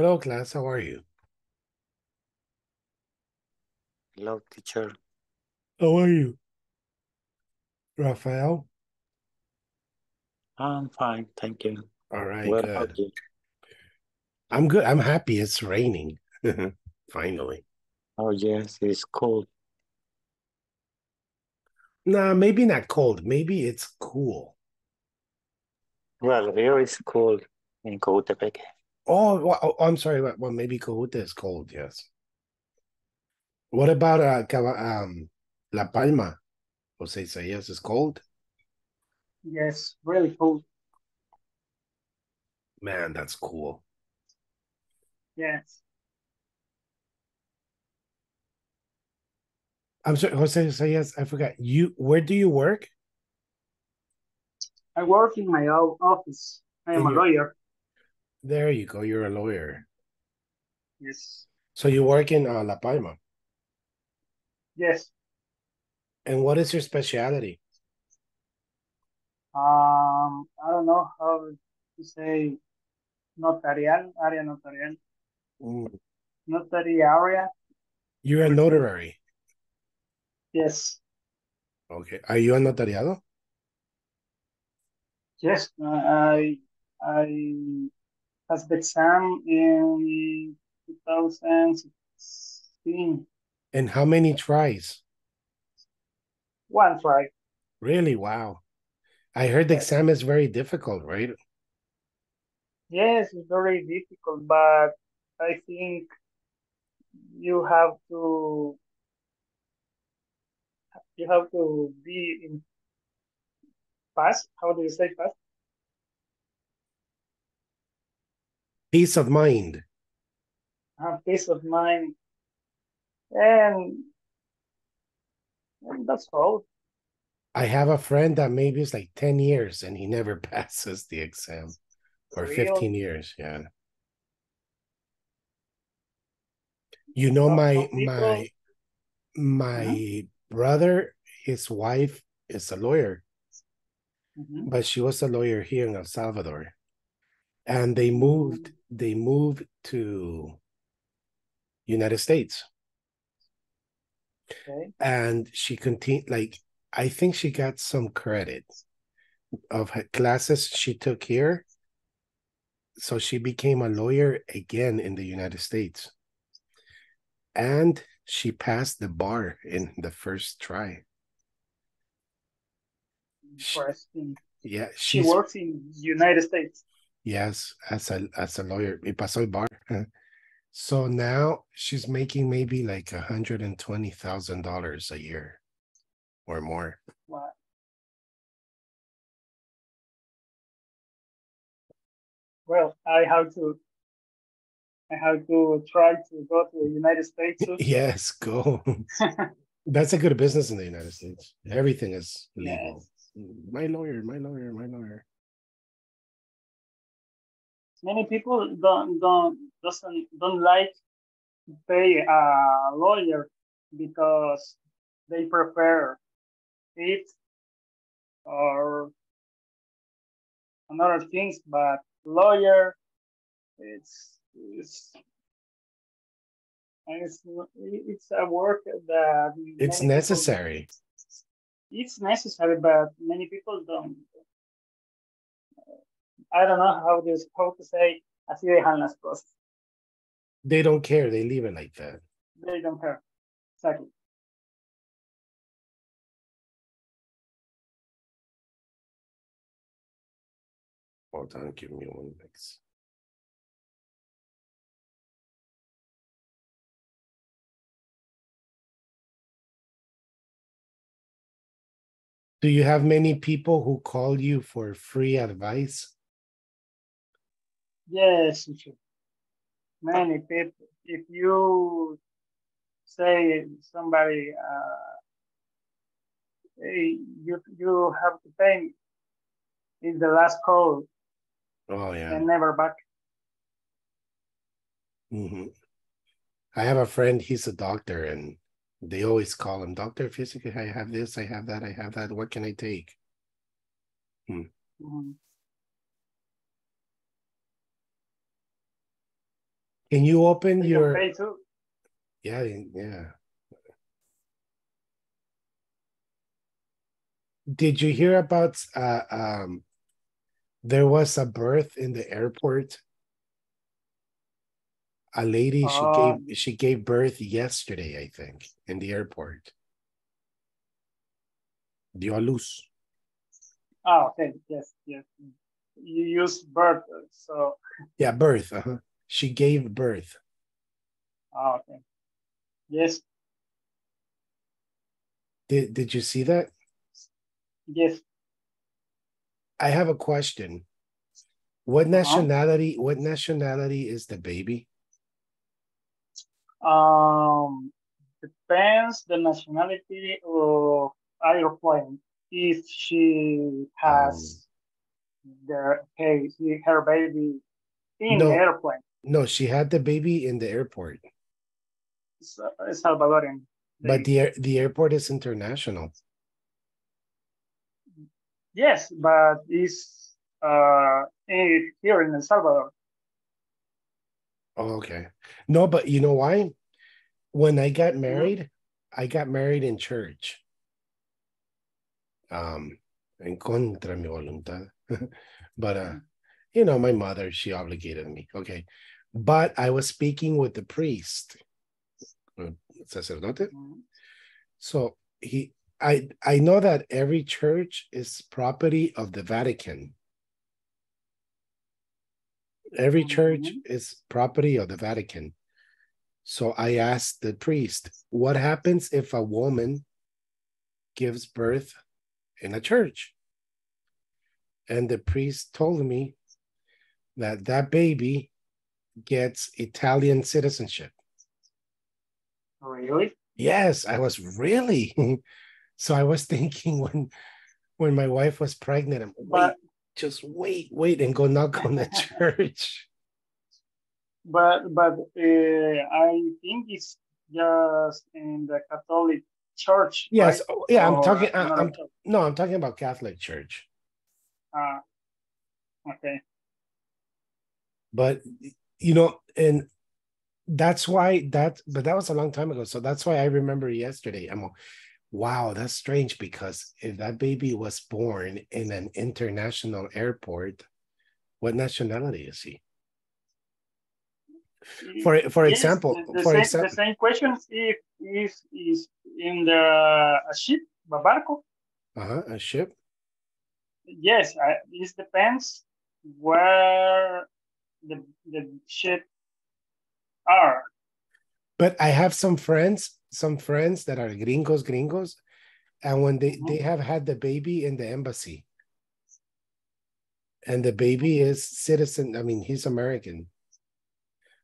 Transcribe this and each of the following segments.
Hello, class. How are you? Hello, teacher. How are you? Rafael? I'm fine, thank you. All right, What good. about you? I'm good. I'm happy it's raining. Finally. Oh, yes, it's cold. Nah, maybe not cold. Maybe it's cool. Well, here it's cold in Coatepeque. Oh, well, oh, I'm sorry. Well, well, maybe Cahuta is cold. Yes. What about uh, um, La Palma? Jose Sayas is cold. Yes, really cold. Man, that's cool. Yes. I'm sorry, Jose Sayas. I forgot. You, where do you work? I work in my own office. I am In a your- lawyer. There you go. You're a lawyer. Yes. So you work in uh, La Palma. Yes. And what is your specialty? Um, I don't know how to say notarial, area notarial, Mm, notary area. You're a notary. Yes. Okay. Are you a notariado? Yes. Uh, I I passed the exam in 2016. And how many tries? One try. Really? Wow. I heard the exam is very difficult, right? Yes, it's very difficult, but I think you have to you have to be in fast. How do you say fast? Peace of mind. Have peace of mind, and, and that's all. I have a friend that maybe it's like 10 years and he never passes the exam. Or For 15 years, yeah. You know my my my brother, his wife is a lawyer, Mhm. but she was a lawyer here in El Salvador. And they moved, mm-hmm. They moved to United States. Okay. and she continued like i think she got some credit of her classes she took here so she became a lawyer again in the united states and she passed the bar in the first try She- yeah She works in United States. Yes as a as a lawyer y pasó el bar so now she's making maybe like a hundred and twenty thousand dollars a year or more Wow. Well, I have to I have to try to go to the United States. Yes, go. That's a good business in the United States. Everything is legal. Yes. My lawyer, my lawyer, my lawyer. Many people don't don't doesn't don't like to pay a lawyer because they prefer it or another things, but lawyer it's it's it's it's a work that It's many people- necessary. it's necessary, but many people don't. I don't know how this how to say así dejan las cosas. They don't care. They leave it like that. They don't care. Exactly. Hold on, give me one mix. Do you have many people who call you for free advice? Yes. Many people. If you say somebody, uh, hey, you you have to pay me, is the last call Oh yeah. and never back. Mm-hmm. I have a friend, he's a doctor, and they always call him, Dr. Physica, I have this, I have that, I have that. What can I take? Mhm. Can you open They your too. yeah, yeah. Did you hear about uh um there was a birth in the airport? A lady she Uh, gave she gave birth yesterday, I think, in the airport. Dio a luz. Ah, okay. Yes, yes. You use birth, so Yeah, birth. Uh-huh. She gave birth. ah, okay. Yes, Did did you see that? yes. I have a question. What Uh-huh. nationality, what nationality is the baby? Um, depends the nationality of airplane. If she has the hey, her baby in No. the airplane, No, she had the baby in the airport, it's, uh, Salvadorian. but the the airport is international. yes, but it's uh in, here in El Salvador. Oh, okay. No, but you know why? When I got Mm-hmm. married, I got married in church. Um, en contra mi voluntad. but uh, you know, my mother, she obligated me. Okay. But I was speaking with the priest, uh, sacerdote. Mhm. So he I I know that every church is property of the Vatican. Every church Mhm. is property of the Vatican. So I asked the priest, what happens if a woman gives birth in a church? And the priest told me that that baby gets Italian citizenship. Really? Yes, I was really. so I was thinking when when my wife was pregnant, I'm, wait, But just wait, wait, and go knock on the church. but but uh, I think it's just in the Catholic Church. Yes, right? oh, yeah, I'm Or talking. I, I'm, no, I'm talking about Catholic Church. Ah, okay. But you know, and that's why that. But that was a long time ago, so that's why I remember yesterday. I'm, all, wow, that's strange because if that baby was born in an international airport, what nationality is he? For for Yes, example, the, for same, example, the same question if is is in the a ship, a barco. uh-huh, a ship. Yes, I, it depends where the the ship are. But I have some friends, some friends that are gringos, gringos, and when they Mhm. they have had the baby in the embassy, and the baby is citizen. I mean, he's American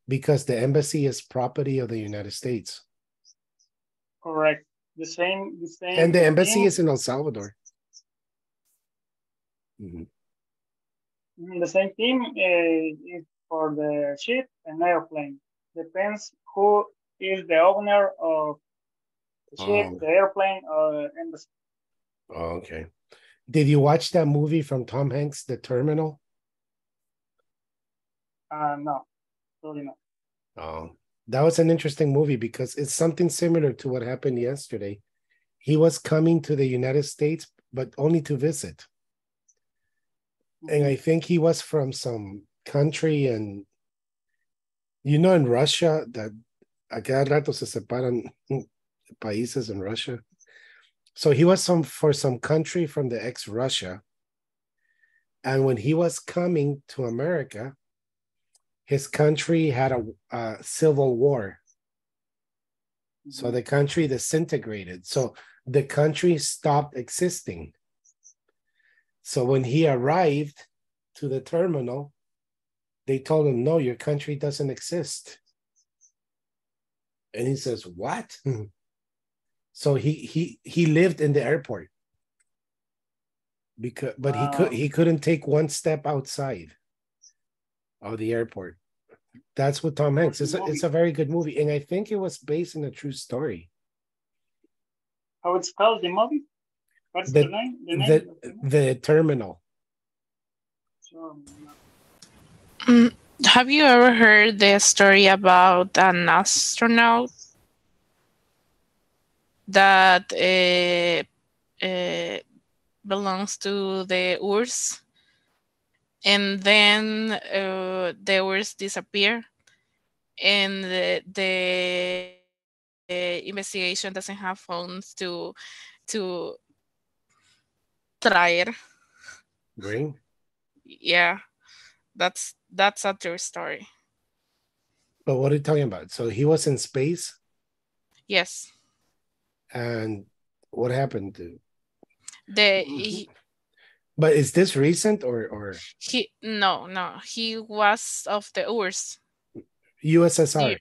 because the embassy is property of the United States, Correct. The same. The same. and the embassy thing- is in El Salvador. Mhm. Mm, The same thing uh, is for the ship and airplane. Depends who is the owner of the ship, Oh. the airplane, or embassy. Oh, okay. Did you watch that movie from Tom Hanks, The Terminal? Uh, no, sorry, no. Oh, that was an interesting movie because it's something similar to what happened yesterday. He was coming to the United States, but only to visit. And I think he was from some country and you know in Russia that a cada rato se separan países in Russia. So he was some for some country from the ex-Russia. And when he was coming to America, his country had a, a civil war. So mm-hmm. the country disintegrated. So the country stopped existing. So when he arrived to the terminal, they told him, No, your country doesn't exist. And he says, What? Hmm. so he he he lived in the airport. Because but he could he couldn't take one step outside of the airport. That's what Tom Hanks. It's a, it's a very good movie, and I think it was based in a true story. How it's called the movie? What's The- the, name? The name? The the terminal. Sure. Mm, Have you ever heard the story about an astronaut that uh, uh, belongs to the URSS? And then uh, the URSS disappear and the, the, the investigation doesn't have funds to to traer. Bring. Yeah, that's that's a true story. But what are you talking about? So he was in space, Yes, and what happened to? the he, But is this recent or or he no no he was of the URSS. USSR?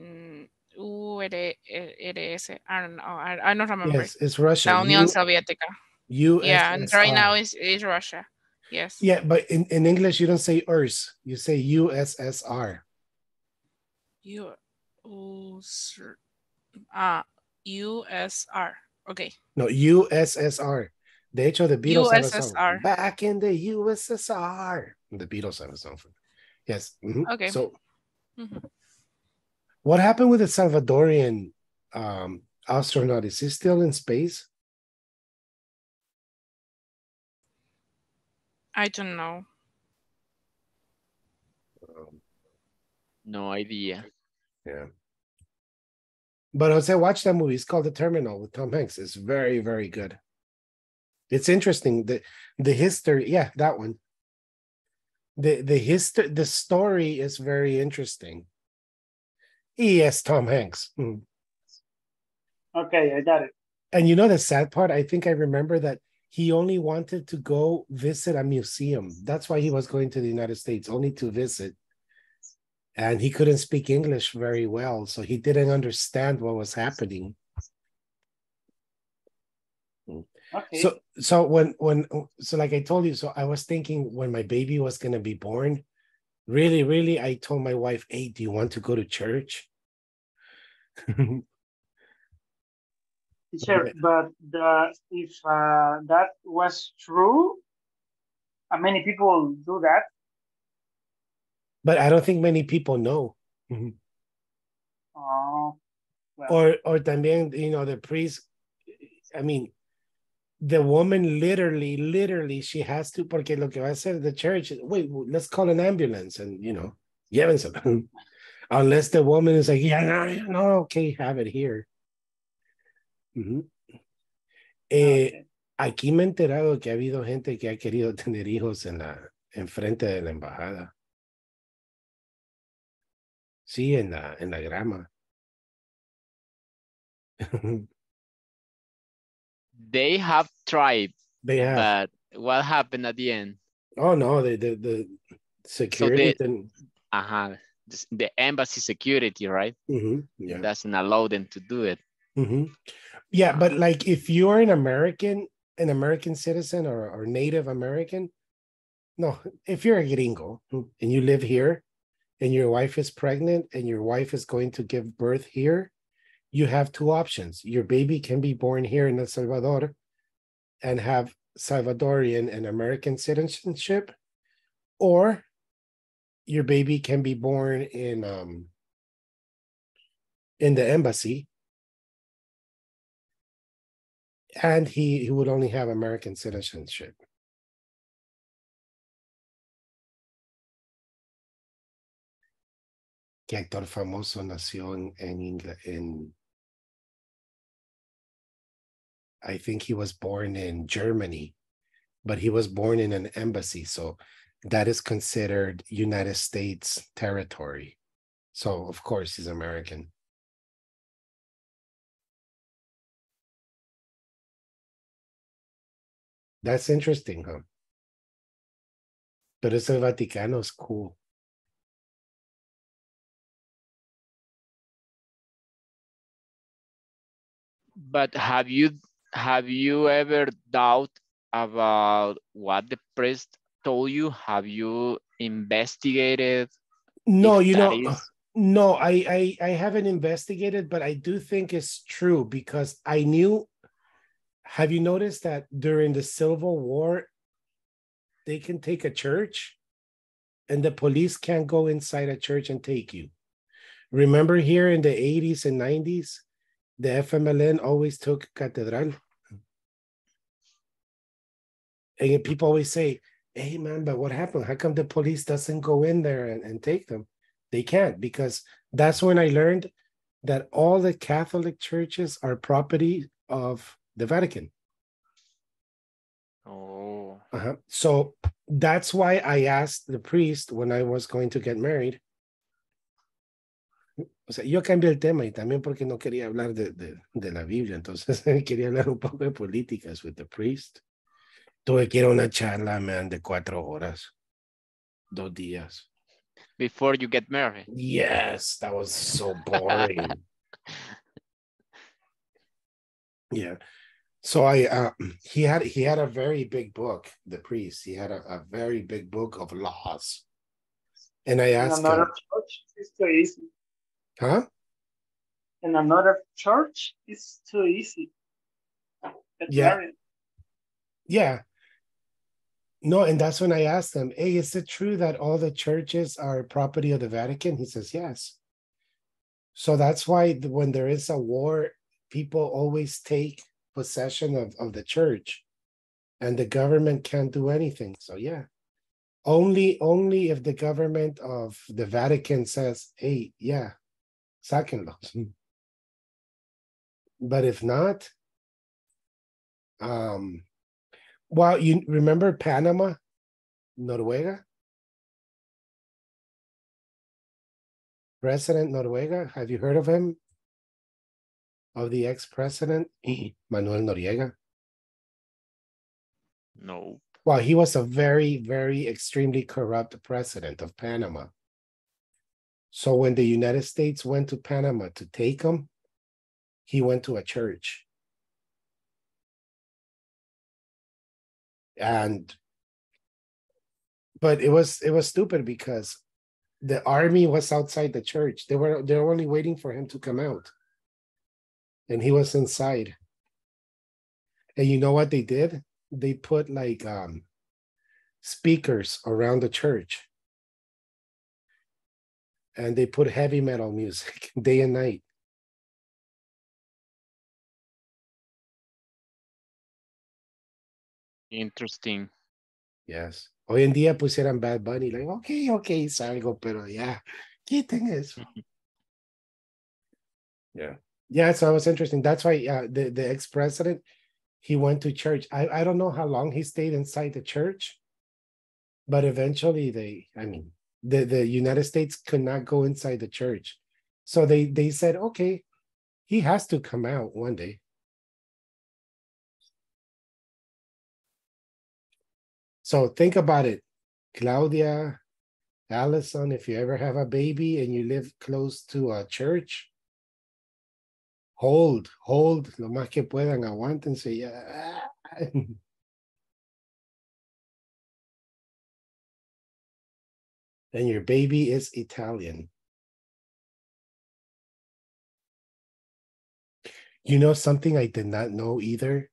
Mm, URSS. I don't know. I, I don't remember. Yes, it's Russia. La Unión U- Soviética. USSR. Yeah, and right now is is Russia. Yes. Yeah, but in, in English you don't say URSS, you say USSR. U uh USR. Okay. No, USSR. De hecho, the Beatles have a song. USSR. Back in the USSR. The Beatles have a song for Yes. mhm. Okay. So Mhm. What happened with the Salvadorian um, astronaut? Is he still in space? I don't know. Um, No idea. yeah. But Jose, watch that movie. It's called The Terminal with Tom Hanks. It's very, very good. It's interesting. The the history, yeah, that one. The the history, the story is very interesting. Yes, Tom Hanks. Mm. Okay, I got it. And you know the sad part? I think I remember that he only wanted to go visit a museum. That's why he was going to the United States, only to visit. And he couldn't speak English very well, so he didn't understand what was happening. Okay. So so when when so like I told you, so I was thinking when my baby was gonna be born, really, really, I told my wife, Hey, do you want to go to church? Teacher, but the, if uh, that was true, uh, many people do that. but I don't think many people know. Oh, well, or or también you know the priest i mean the woman literally literally she has to porque lo que va a hacer the church is, wait let's call an ambulance and you know llévenselo unless the woman is like yeah no, no okay have it here Ujú. Eh, okay. aquí me he enterado que ha habido gente que ha querido tener hijos en la enfrente de la embajada sí en la en la grama They have tried, they have but what happened at the end? Oh no, the the, the security didn't. Uh-huh. The embassy security, right? Mhm, Yeah. Doesn't allow them to do it. mhm. Yeah, but like if you're an American, an American citizen or, or Native American, no, if you're a gringo and you live here and your wife is pregnant and your wife is going to give birth here, you have two options. Your baby can be born here in El Salvador and have Salvadorian and American citizenship, or your baby can be born in um in the embassy and he he would only have American citizenship. ¿Qué actor famoso nació en en, en I think he was born in Germany, but he was born in an embassy, so that is considered United States territory. So of course he's American. That's interesting, huh? Pero ese Vaticano is cool. But have you have you ever doubt about what the priest told you? Have you investigated? No, you know, is- no, I, I I haven't investigated, but I do think it's true because I knew. Have you noticed that during the Civil War, they can take a church and the police can't go inside a church and take you. Remember here in the 80s and 90s, the FMLN always took Catedral. And people always say, hey man, but what happened? How come the police doesn't go in there and, and take them? They can't because that's when I learned that all the Catholic churches are property of the Vatican. Oh, Uh-huh. So that's why I asked the priest when I was going to get married. O sea, yo cambié el tema y también porque no quería hablar de, de, de la Biblia, entonces quería hablar un poco de políticas with the priest. Tuve que ir a una charla, man, de cuatro horas, dos días. before you get married. Yes, that was so boring. yeah. So I uh he had he had a very big book, the priest. He had a, a very big book of laws. And I In asked another him, church, it's too easy. Huh? In another church, it's too easy. Get Yeah. married. Yeah. No, and that's when I asked them, Hey, is it true that all the churches are property of the Vatican? He says, Yes. So that's why when there is a war, people always take possession of, of the church and the government can't do anything. So yeah. Only only if the government of the Vatican says, hey, yeah, sáquenlos. But if not, um, well, you remember Panama, Noruega? President Noruega, have you heard of him? Of the ex-president, Manuel Noriega? No. Well, he was a very, very extremely corrupt president of Panama. So when the United States went to Panama to take him, he went to a church. And but it was it was stupid because the army was outside the church. They were they were only waiting for him to come out. And he was inside. And you know what they did? They put like um speakers around the church. And they put heavy metal music day and night. Interesting. Yes. Hoy en día pusieran Bad Bunny, like, okay, okay, salgo, pero ya, quiten eso. Yeah. Yeah, so it was interesting. That's why uh, the, the ex-president, he went to church. I, I don't know how long he stayed inside the church, but eventually they, I mean, the, the United States could not go inside the church. So they they said, okay, he has to come out one day. So think about it, Claudia, Allison, if you ever have a baby and you live close to a church, hold, hold, lo más que puedan, aguántense ya. And your baby is Italian. You know something I did not know either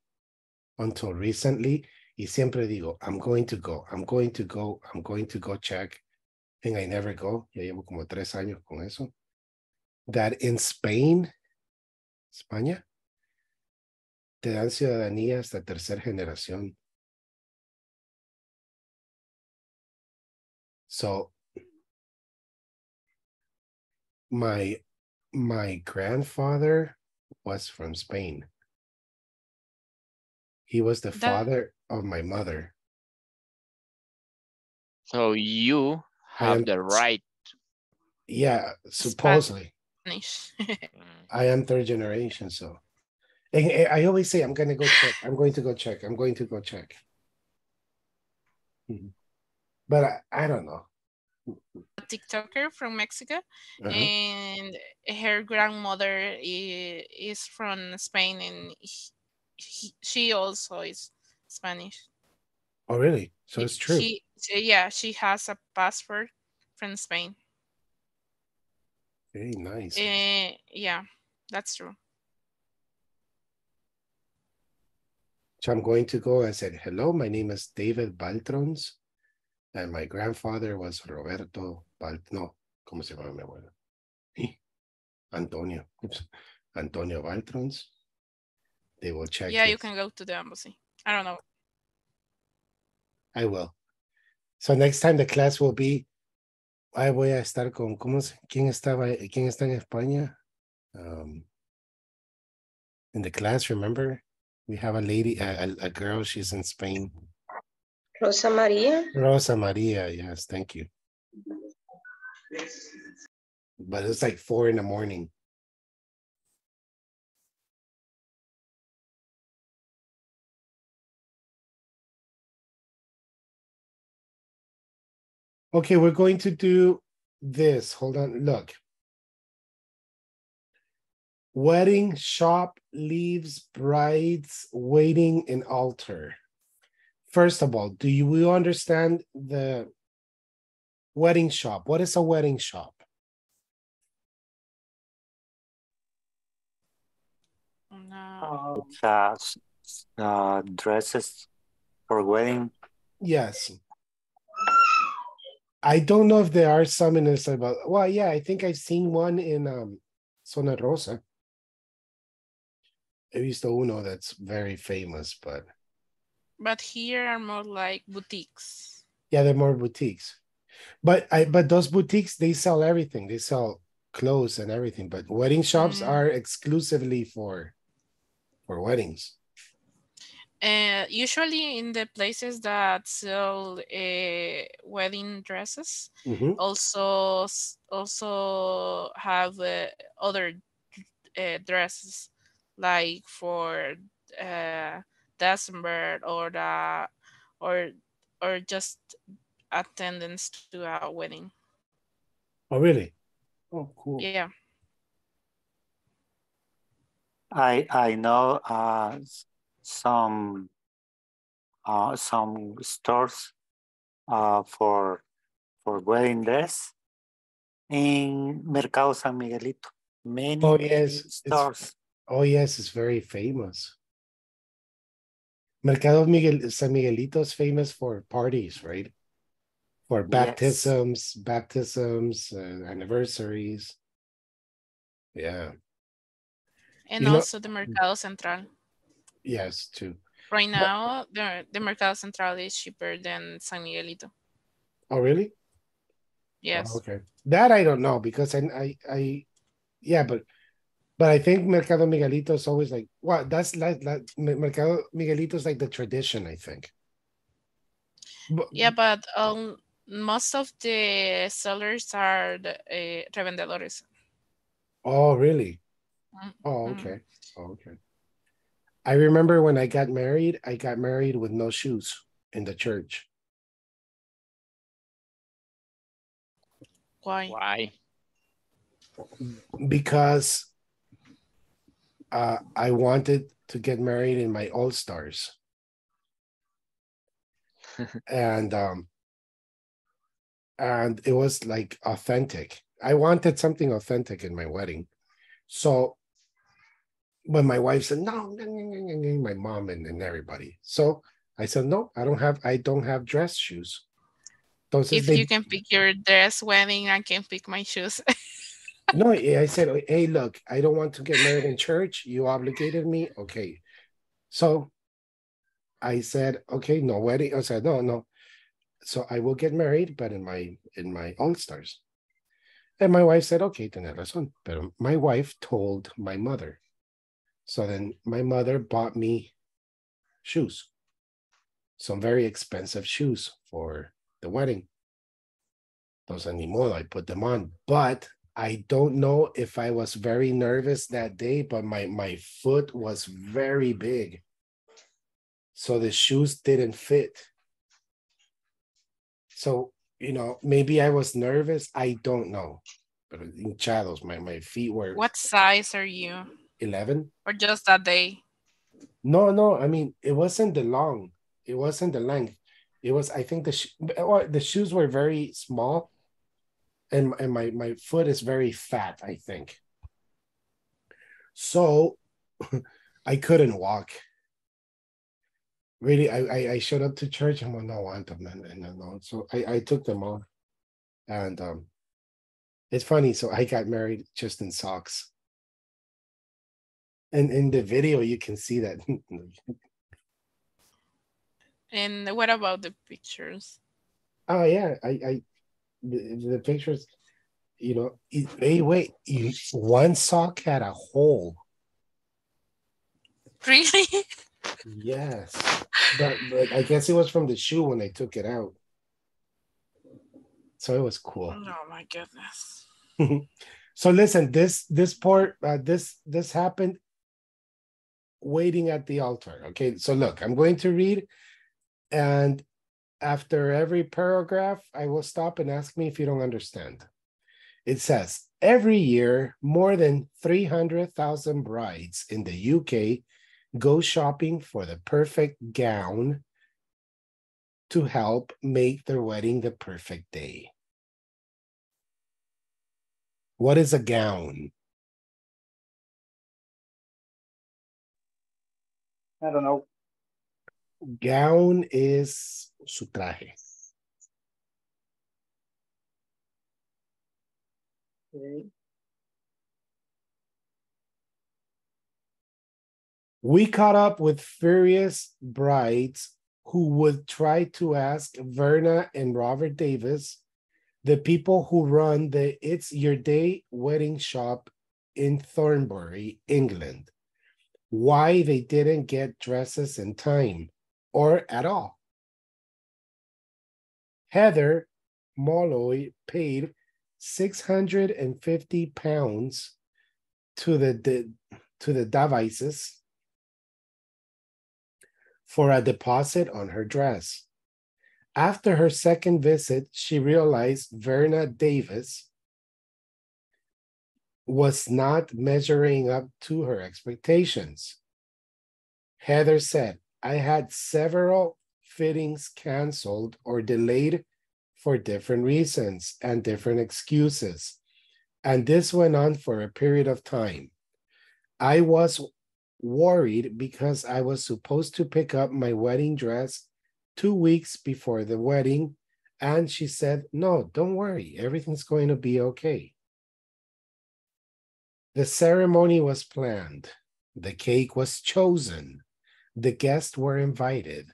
until recently? Y siempre digo, I'm going to go, I'm going to go, I'm going to go check. And I never go. Ya llevo como tres años con eso. That in Spain, España, te dan ciudadanía hasta tercera generación. So my my grandfather was from Spain. He was the That- father of my mother. So you have am- the right. Yeah, supposedly. Spanish. I am third generation, so and, and I always say I'm gonna go check. I'm going to go check. I'm going to go check. Mhm. But I, I don't know. A TikToker from Mexico, Uh-huh. and her grandmother is from Spain, and he, he, she also is Spanish. Oh, really? So it's true. She, yeah, she has a passport from Spain. Very nice. Eh, yeah, that's true. So I'm going to go and said, hello, my name is David Baltrons. And my grandfather was Roberto Bal no, ¿cómo se llama mi abuelo? Antonio. Oops. Antonio Baltrons. They will check. Yeah, you can go to the embassy. I don't know. I will. So next time the class will be, I voy a estar con, ¿cómo se, quién estaba, quién está en España? Um, in the class, remember? We have a lady, a, a girl, she's in Spain. Rosa María. Rosa Maria, yes, thank you. But it's like four in the morning. Okay, we're going to do this. Hold on, look. Wedding shop leaves brides waiting in altar. First of all, do you understand the wedding shop? What is a wedding shop? No. Uh, uh, dresses for wedding. Yes. I don't know if there are some in El Salvador. Well, yeah, I think I've seen one in um Zona Rosa. He visto uno that's very famous, but But here are more like boutiques. yeah, they're more boutiques. But I but those boutiques they sell everything. They sell clothes and everything. But wedding shops Mm. are exclusively for for weddings. Uh, usually in the places that sell uh, wedding dresses, Mhm. also also have uh, other uh, dresses like for uh, December or the or or just attendance to a wedding. Oh, really? Oh, cool. Yeah. I I know uh, some uh, some stores uh, for for wedding dress in Mercado San Miguelito. Many, Oh, many yes, it's- stores. Oh, yes, it's very famous. Mercado Miguel San Miguelito is famous for parties, right? For Yes. baptisms, baptisms, uh, anniversaries. Yeah, And You know- also the Mercado Central. yes, too. Right But- now, the, the Mercado Central is cheaper than San Miguelito. Oh, really? Oh, Yes. okay. That I don't know because I, I, I, yeah, but, but I think Mercado Miguelito is always like, what? That's like, like Mercado Miguelito is like the tradition, I think. But, Yeah, but um, most of the sellers are the, uh, revendedores. Oh, really? Mm, Oh, mm. okay. Oh, okay. I remember when I got married, I got married with no shoes in the church. Why? Why? because uh, I wanted to get married in my All Stars, and um, and it was like authentic. I wanted something authentic in my wedding, so when my wife said no, no, no, no, no, no," my mom and, and everybody, so I said no, I don't have, I don't have dress shoes. Entonces If they- you can pick your dress wedding, I can pick my shoes. No, I said, hey, look, I don't want to get married in church. You obligated me. Okay. So I said, okay, no wedding. I said, no, no. So I will get married, but in my in my all stars. And my wife said, okay, tenés razón. But my wife told my mother. So then my mother bought me shoes. Some very expensive shoes for the wedding. Those modo, I put them on. But I don't know if I was very nervous that day, but my my foot was very big. So the shoes didn't fit. So, you know, maybe I was nervous. I don't know. But hinchados, my, my feet were what size are you? 11. Or just that day? No, no, I mean, it wasn't the long, it wasn't the length. It was, I think the sh- the shoes were very small, and and my my foot is very fat. I think. So, I couldn't walk. really, I, I, I showed up to church and I don't want them and, and, and so I, I took them off. And um, it's funny. So I got married just in socks. And in the video, you can see that. And what about the pictures? oh yeah, I, I, the, the pictures, you know, it, hey, wait, you, one sock had a hole. Really? Yes, but, but I guess it was from the shoe when they took it out. So it was cool. Oh my goodness. so listen, this this part, uh, this this happened waiting at the altar. Okay, so look, I'm going to read, and after every paragraph, I will stop and ask me if you don't understand. It says every year, more than 300,000 brides in the UK go shopping for the perfect gown to help make their wedding the perfect day. What is a gown? I don't know. Gown is su traje. Okay. We caught up with furious brides who would try to ask Verna and Robert Davis, the people who run the It's Your Day wedding shop in Thornbury, England, why they didn't get dresses in time or at all. Heather Molloy paid 650 pounds to the, the to the Davises for a deposit on her dress. After her second visit, she realized Verna Davis was not measuring up to her expectations. Heather said, I had several fittings canceled or delayed for different reasons and different excuses. And this went on for a period of time. I was worried because I was supposed to pick up my wedding dress two weeks before the wedding. And she said, No, don't worry, everything's going to be okay. The ceremony was planned, the cake was chosen, the guests were invited,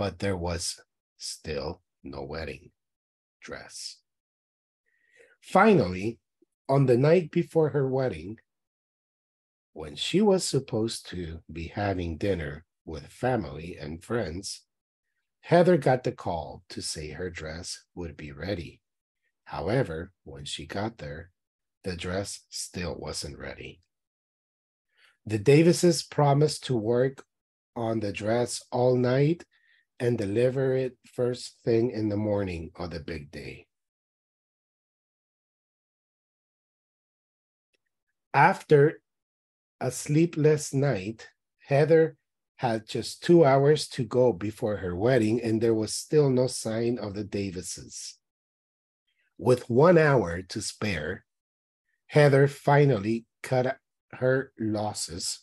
but there was still no wedding dress. Finally, on the night before her wedding, when she was supposed to be having dinner with family and friends, Heather got the call to say her dress would be ready. However, when she got there, the dress still wasn't ready. The Davises promised to work on the dress all night and deliver it first thing in the morning of the big day. After a sleepless night, Heather had just two hours to go before her wedding, and there was still no sign of the Davises. With one hour to spare, Heather finally cut her losses.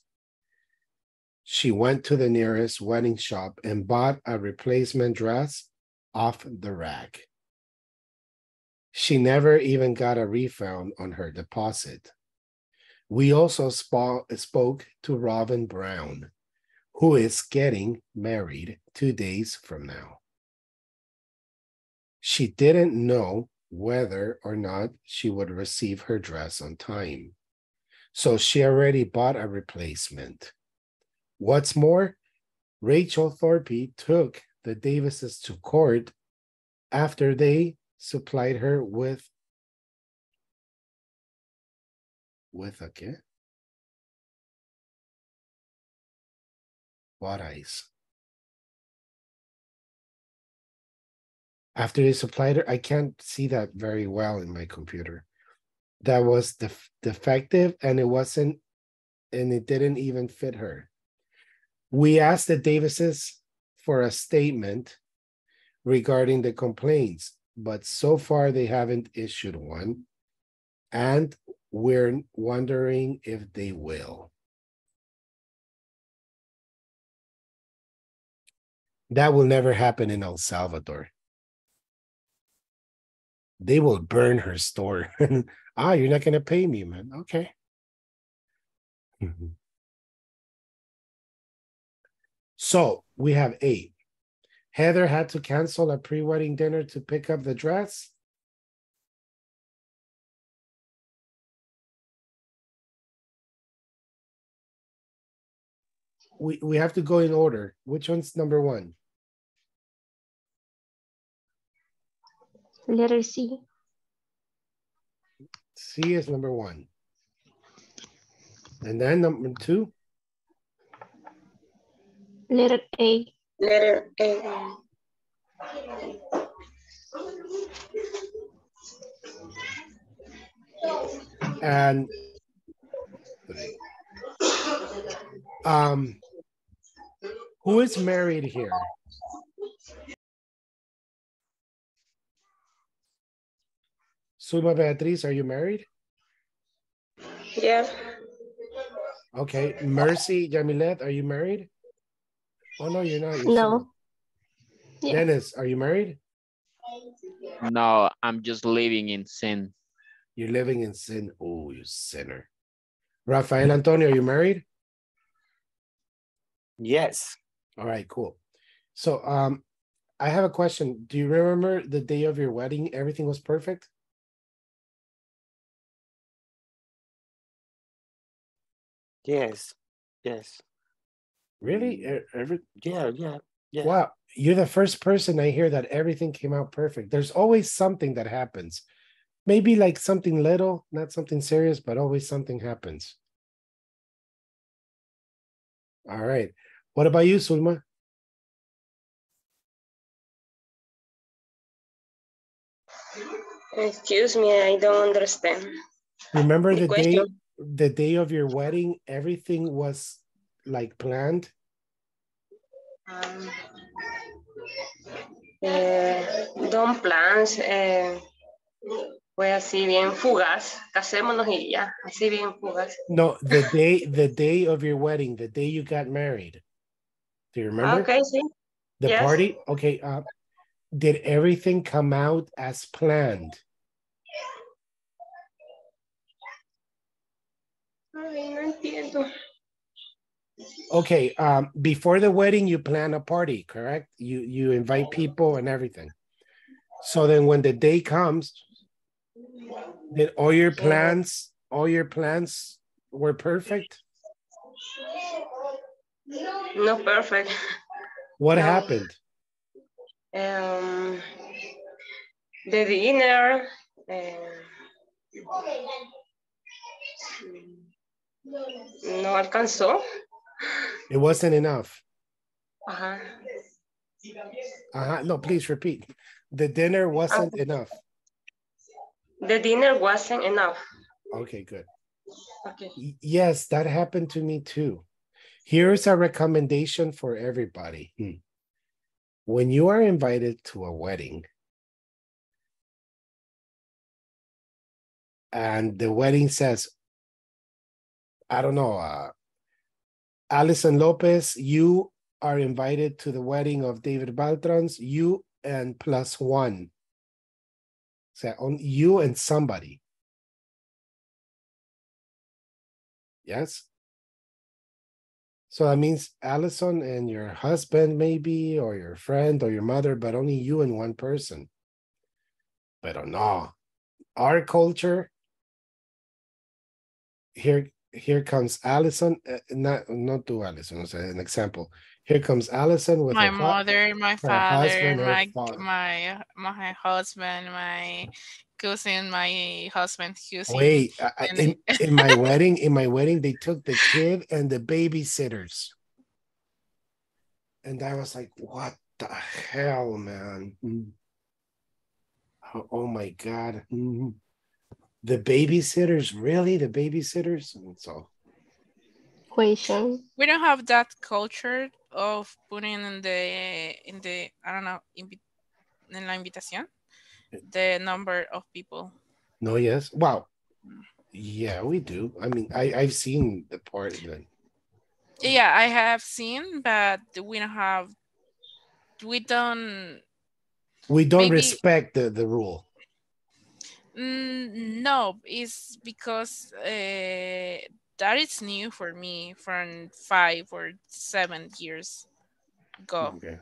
She went to the nearest wedding shop and bought a replacement dress off the rack. She never even got a refund on her deposit. We also spo- spoke to Robin Brown, who is getting married two days from now. She didn't know whether or not she would receive her dress on time. So she already bought a replacement. What's more, Rachel Thorpe took the Davises to court after they supplied her with with a qué? What ice? After they supplied her, I can't see that very well in my computer. That was def- defective and it wasn't, and it didn't even fit her. We asked the Davises for a statement regarding the complaints, but so far they haven't issued one. And we're wondering if they will. That will never happen in El Salvador. They will burn her store. ah, you're not gonna pay me, man. Okay. Mhm. So we have eight. Heather had to cancel a pre-wedding dinner to pick up the dress. We we have to go in order. Which one's number one? Letter C. C is number one. And then number two, Letter A. Letter A. and. Um, who is married here? Sulma Beatriz, are you married? Yeah. Okay. Mercy Jamilet, are you married? Oh no, you're not. You're No. Yeah. Dennis, are you married? No, I'm just living in sin. You're living in sin. Oh, you sinner. Rafael Antonio, are you married? Yes. All right, cool. So um I have a question. Do you remember the day of your wedding? Everything was perfect? Yes. Yes. Really? Every Yeah. Yeah. Yeah. wow, you're the first person I hear that everything came out perfect. There's always something that happens. Maybe like something little, not something serious, but always something happens. All right. What about you, Sulma? Excuse me, I don't understand. Remember The the day the day of your wedding, everything was like planned? Um, eh, don plans, eh, fue así bien fugaz, casémonos y ya, así bien fugaz. No, the day the day of your wedding, the day you got married. Do you remember? Okay, sí. The yes. party? Okay, uh did everything come out as planned? Ay, no entiendo. Okay, um before the wedding you plan a party, correct? You you invite people and everything. So then when the day comes, did all your plans, all your plans were perfect? No perfect. What No. happened? Um, the dinner. eh, no alcanzó. It wasn't enough. Ajá. Uh-huh. No, please repeat. The dinner wasn't enough. The dinner wasn't enough. Okay, good. Okay. Yes, that happened to me too. Here's a recommendation for everybody. Hmm. When you are invited to a wedding, and the wedding says, I don't know, uh, Alison Lopez, you are invited to the wedding of David Baltrons, you and plus one. So on you and somebody. Yes. So that means Allison and your husband, maybe, or your friend or your mother, but only you and one person. But no, our culture. Here, here comes Allison. uh, not, not to Allison. As an example, here comes Allison with my mother, my father, husband, my father. my my husband, my cousin, my husband, cousin. Wait, I- in, in my wedding, in my wedding, they took the kid and the babysitters. And I was like, what the hell, man? Mm. Oh, oh my God. The babysitters, really? The babysitters? And so, Question. we don't have that culture of putting in the in the I don't know invi- en la invitación the number of people. no, yes. Wow. Yeah, we do. I mean, I, I've seen the part. That, Yeah, I have seen, but we don't have we don't We don't Maybe- respect the, the rule. Mm, no, it's because uh, that is new for me from five or seven years ago. Okay.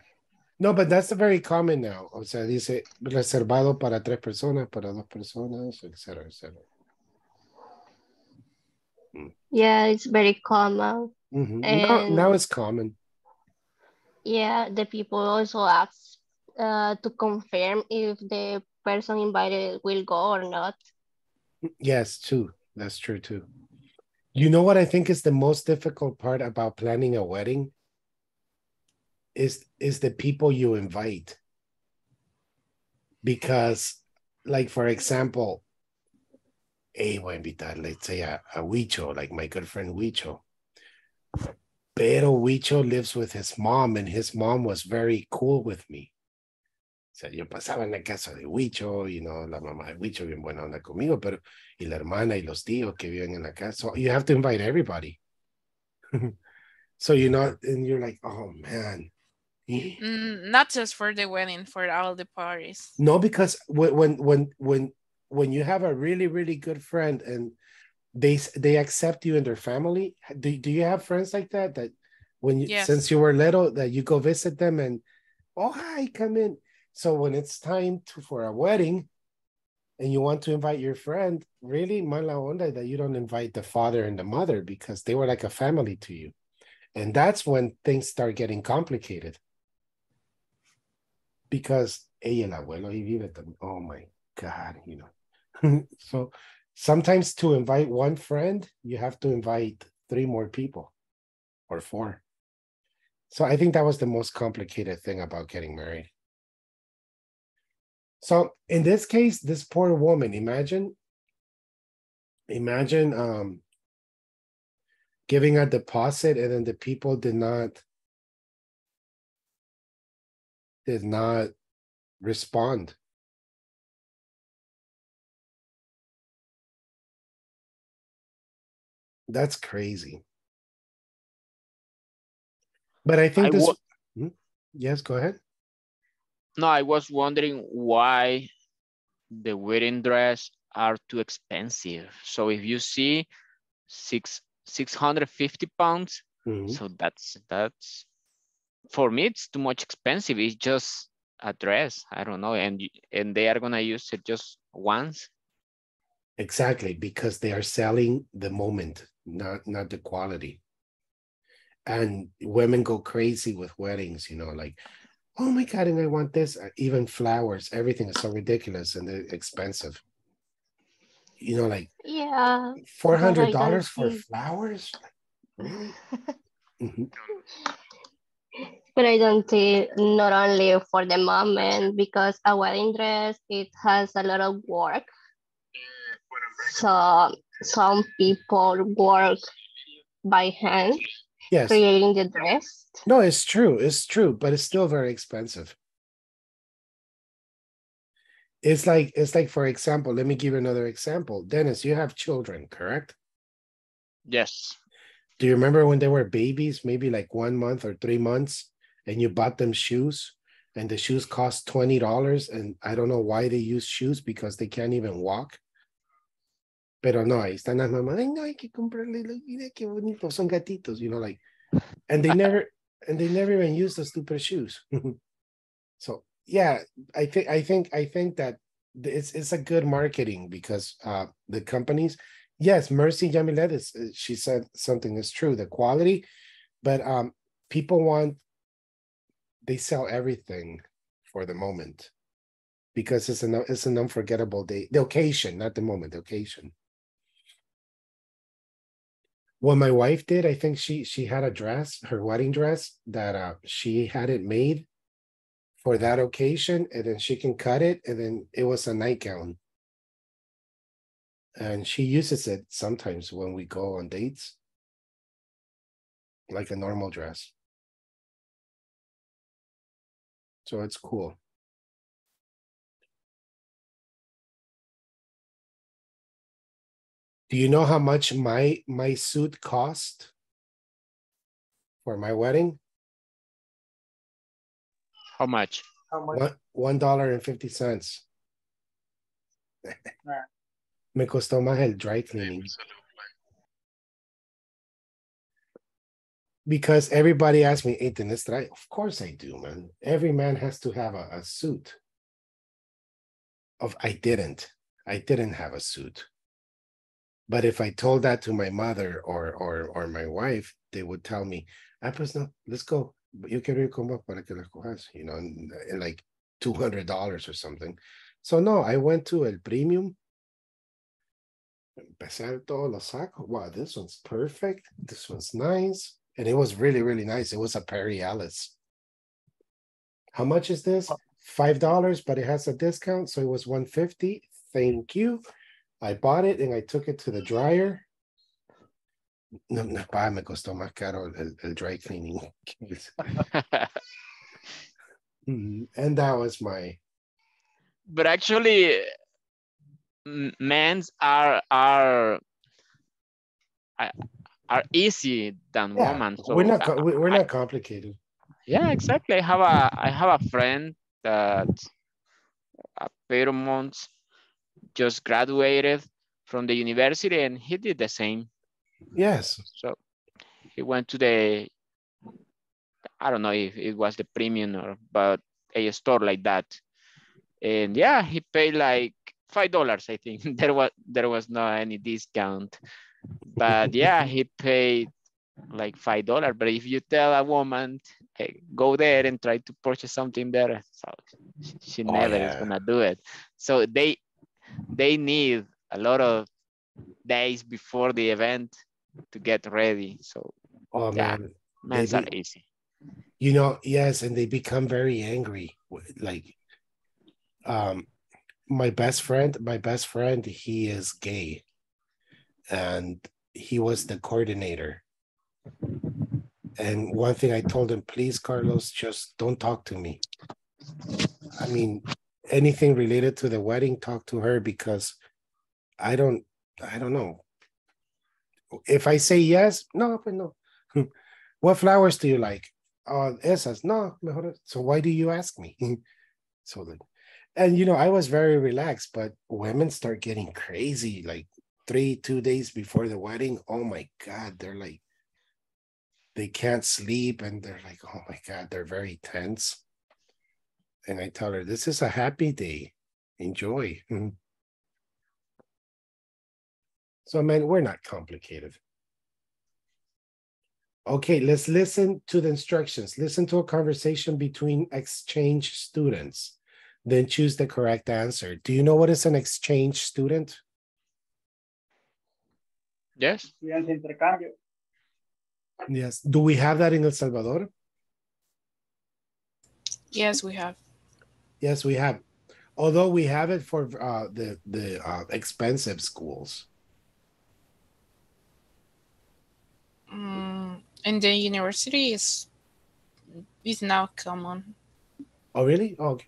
No, but that's very common now. O sea, dice reservado para tres personas, para dos personas, etcétera, etcétera. Yeah, it's very common. Mhm. Now, now it's common. Yeah, the people also ask uh, to confirm if the person invited will go or not. Yes, too. That's true too. You know what I think is the most difficult part about planning a wedding? Is is the people you invite. Because, like for example, hey, voy a invitar, let's say a, a Huicho, like my good friend Huicho. Pero Huicho lives with his mom, and his mom was very cool with me. O sea, yo pasaba en la casa de Huicho, you know, la mamá de Huicho bien buena onda conmigo, pero y la hermana y los tíos que viven en la casa. So you have to invite everybody. so you know, and you're like, oh man. Mm, not just for the wedding, for all the parties. No, because when when when when you have a really really good friend and they they accept you in their family, do do you have friends like that that when you Yes. since you were little that you go visit them and oh hi come in. So when it's time to for a wedding and you want to invite your friend, really mala onda that you don't invite the father and the mother because they were like a family to you. And that's when things start getting complicated. Because ella, el abuelo, ahí vive. Oh my God, you know. so sometimes to invite one friend, you have to invite three more people or four. So I think that was the most complicated thing about getting married. So in this case, this poor woman, imagine, imagine um giving a deposit and then the people did not did not respond. That's crazy. But I think I this wa- Hmm? yes, go ahead. No, I was wondering why the wedding dress are too expensive. So if you see six 650 pounds, Mhm. so that's that's for me it's too much expensive. It's just a dress. I don't know, and and they are gonna use it just once. Exactly, because they are selling the moment, not not the quality. And women go crazy with weddings, you know, like, oh my god, and I want this. Uh, Even flowers, everything is so ridiculous and expensive. You know, like Yeah, four I hundred don't dollars for see. flowers. Really? Mhm. but I don't think not only for the moment because a wedding dress it has a lot of work. So some people work by hand Yes, creating the dress. no, it's true, it's true, but it's still very expensive. It's like it's like for example, let me give you another example. Dennis, you have children, correct? Yes. Do you remember when they were babies, maybe like one month or three months, and you bought them shoes, and the shoes cost twenty dollars, and I don't know why they use shoes because they can't even walk. Pero no, ahí están las mamás. Ay, no, hay que comprarle. Mira qué bonitos, son gatitos, you know, like, and they never, and they never even use the stupid shoes. so yeah, I think, I think, I think that it's it's a good marketing because uh the companies yes mercy yamilet is uh, she said something is true the quality but um people want they sell everything for the moment because it's an it's an unforgettable day the occasion not the moment the occasion what my wife did i think she she had a dress her wedding dress that uh she had it made for that occasion and then she can cut it and then it was a nightgown. And she uses it sometimes when we go on dates. Like a normal dress. So it's cool do you know how much my my suit cost for my wedding How much? How much? One one dollar and fifty cents. Me costó más el dry cleaning. Because everybody asked me, hey, ¿tienes traje? Of course I do, man. Every man has to have a, a suit. Of I didn't. I didn't have a suit. But if I told that to my mother or or or my wife, they would tell me, ah, pues no, let's go. Yo quiero ir como para que la cojas, you know, and, and like two hundred dollars or something. So no, I went to El Premium. Ver todos los sacos. Wow, this one's perfect. This one's nice. And it was really, really nice. It was a Perry Ellis. How much is this? Five dollars, but it has a discount, so it was 150. Thank you. I bought it and I took it to the dryer. No, no, pa, me costó más caro el, el dry cleaning. Mhm, and that was my but actually men's are are are- easy than Yeah, women so we're not I- we- we're not complicated. yeah exactly i have a i have a friend that a few months just graduated from the university and he did the same. Yes. so he went to the i don't know if it was the premium or but a store like that. And yeah he paid like five dollars i think. There was there was no any discount. But yeah he paid like five dollars. But if you tell a woman hey, go there and try to purchase something there so she- Oh, never is gonna do it. So they they need a lot of days before the event to get ready so Oh Yeah. man. men's They are easy You know, yes, and they become very angry. Like um my best friend, my best friend, he is gay. And he was the coordinator. And one thing I told him, please, Carlos, just don't talk to me. I mean, anything related to the wedding, talk to her because I don't, I don't know. If I say yes, no, but no. What flowers do you like? Oh, esas. No, mejor. So why do you ask me? so like, and you know, I was very relaxed, but women start getting crazy like three, two days before the wedding. Oh my God, they're like, they can't sleep and they're like, oh my God, they're very tense. And I tell her, this is a happy day. Enjoy. Mm-hmm. so, man, we're not complicated. Okay, let's listen to the instructions. Listen to a conversation between exchange students. Then choose the correct answer. Do you know what is an exchange student? yes Estudiante de intercambio. Yes. Do we have that in El Salvador? Yes, we have. Yes, we have. Although we have it for uh, the the uh, expensive schools. Mm, and the university is is now common. Oh, really? Oh, okay.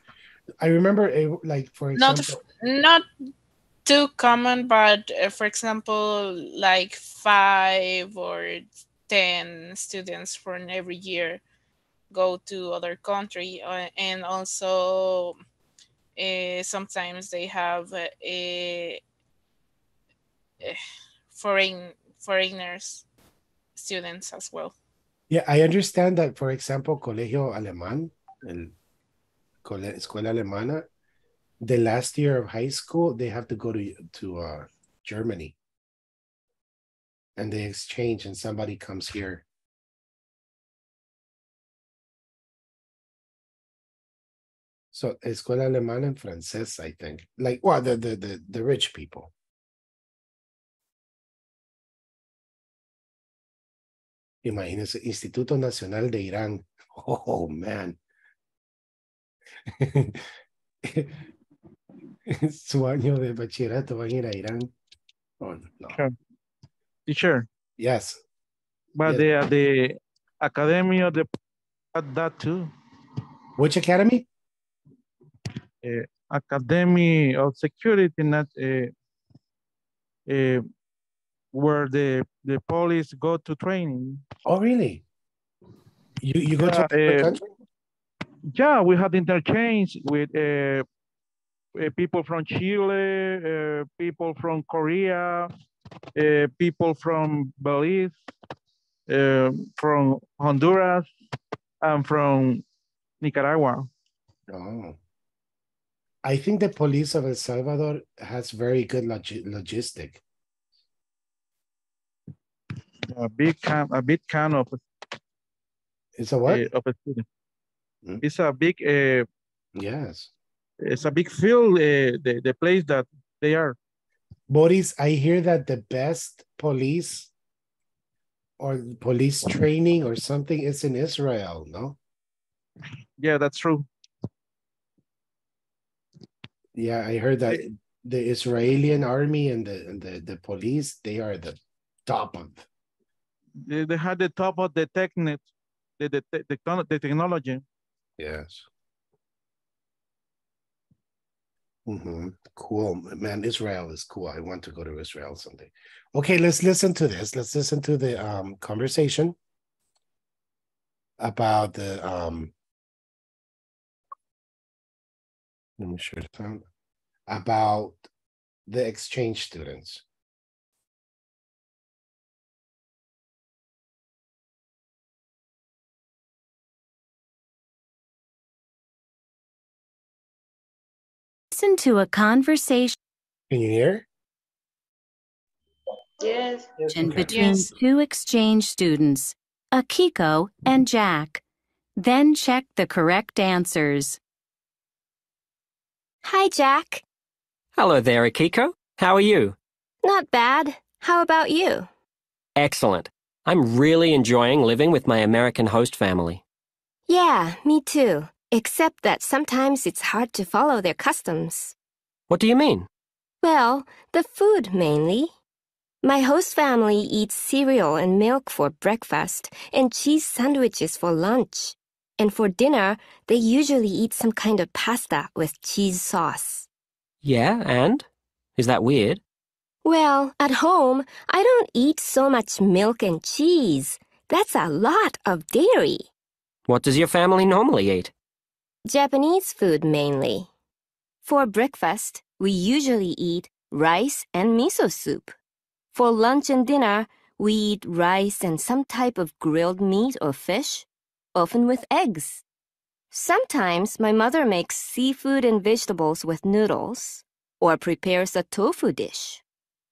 I remember, a, like for Not example. not too common, but uh, for example, like five or ten students from every year go to other country, uh, and also uh, sometimes they have a, eh, foreign foreigners students as well. Yeah, I understand that, for example, Colegio Alemán, el cole, escuela alemana, the last year of high school, they have to go to to uh, Germany, and they exchange, and somebody comes here. So, escuela alemana en francés, I think. Like, well, the the the, the rich people. Imagínense, Instituto Nacional de Irán. Oh, man. Su año de bachillerato van a ir a Irán. Oh, no. Sure. Teacher, Yes. but the the academy of the that too. Which academy? Academy of Security, not uh, uh, where the the police go to training. Oh, really? You you go to Yeah, a different eh, country? yeah, we had interchange with uh, uh, people from Chile, uh, people from Korea, uh, people from Belize, uh, from Honduras, and from Nicaragua. Oh. I think the police of El Salvador has very good logi- logistic. A big can, a big can of It's a what? uh, of a student. Hmm. It's a big, uh, yes. it's a big field. Uh, the the place that they are. Boris, I hear that the best police or police training or something is in Israel, no? Yeah, that's true. Yeah, I heard that the Israeli army and the and the, the police, they are the top of They, they had the top of the technique, the the, the, the technology. yes. hmm Cool, man. Israel is cool. I want to go to Israel someday. Okay, let's listen to this. Let's listen to the um conversation about the um let me share the sound about the exchange students. Listen to a conversation Can you hear? Yes. Okay. between Yes. two exchange students, Akiko and Jack. Then check the correct answers. Hi, Jack. Hello there, Akiko. How are you? Not bad. How about you? Excellent. I'm really enjoying living with my American host family. Yeah, me too. Except that sometimes it's hard to follow their customs. What do you mean? Well, the food mainly. My host family eats cereal and milk for breakfast and cheese sandwiches for lunch. And for dinner, they usually eat some kind of pasta with cheese sauce. Yeah, and? Is that weird? Well, at home, I don't eat so much milk and cheese. That's a lot of dairy. What does your family normally eat? Japanese food mainly. For breakfast, we usually eat rice and miso soup. For lunch and dinner, we eat rice and some type of grilled meat or fish, often with eggs. Sometimes my mother makes seafood and vegetables with noodles or prepares a tofu dish.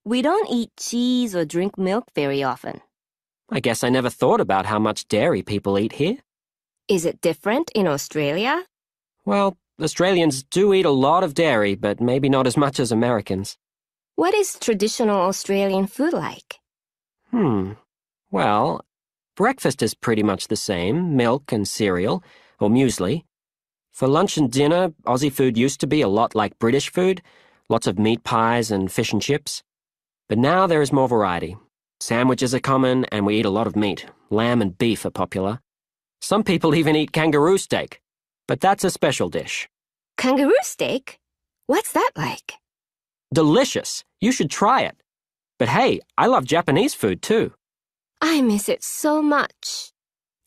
We don't eat cheese or drink milk very often. I guess I never thought about how much dairy people eat here. Is it different in Australia? Well, Australians do eat a lot of dairy, but maybe not as much as Americans. What is traditional Australian food like? Hmm. Well, breakfast is pretty much the same milk and cereal, or muesli. For lunch and dinner, Aussie food used to be a lot like British food lots of meat pies and fish and chips. But now there is more variety. Sandwiches are common, and we eat a lot of meat. Lamb and beef are popular. Some people even eat kangaroo steak, but that's a special dish. Kangaroo steak? What's that like? Delicious. You should try it. But hey, I love Japanese food too. I miss it so much.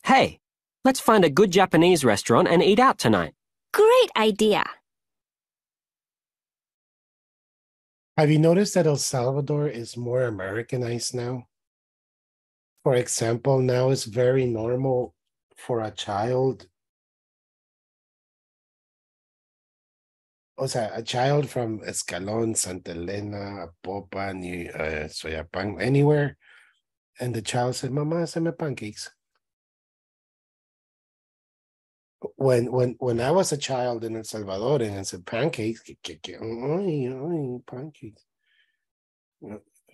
Hey, let's find a good Japanese restaurant and eat out tonight. Great idea. Have you noticed that El Salvador is more Americanized now? For example, now it's very normal for a child. O sea, a child from Escalon, Santa Elena, Popa, New, uh, Soyapan, anywhere, and the child said, "Mama, send me pancakes." When when when I was a child in El Salvador and I said pancakes, pancakes.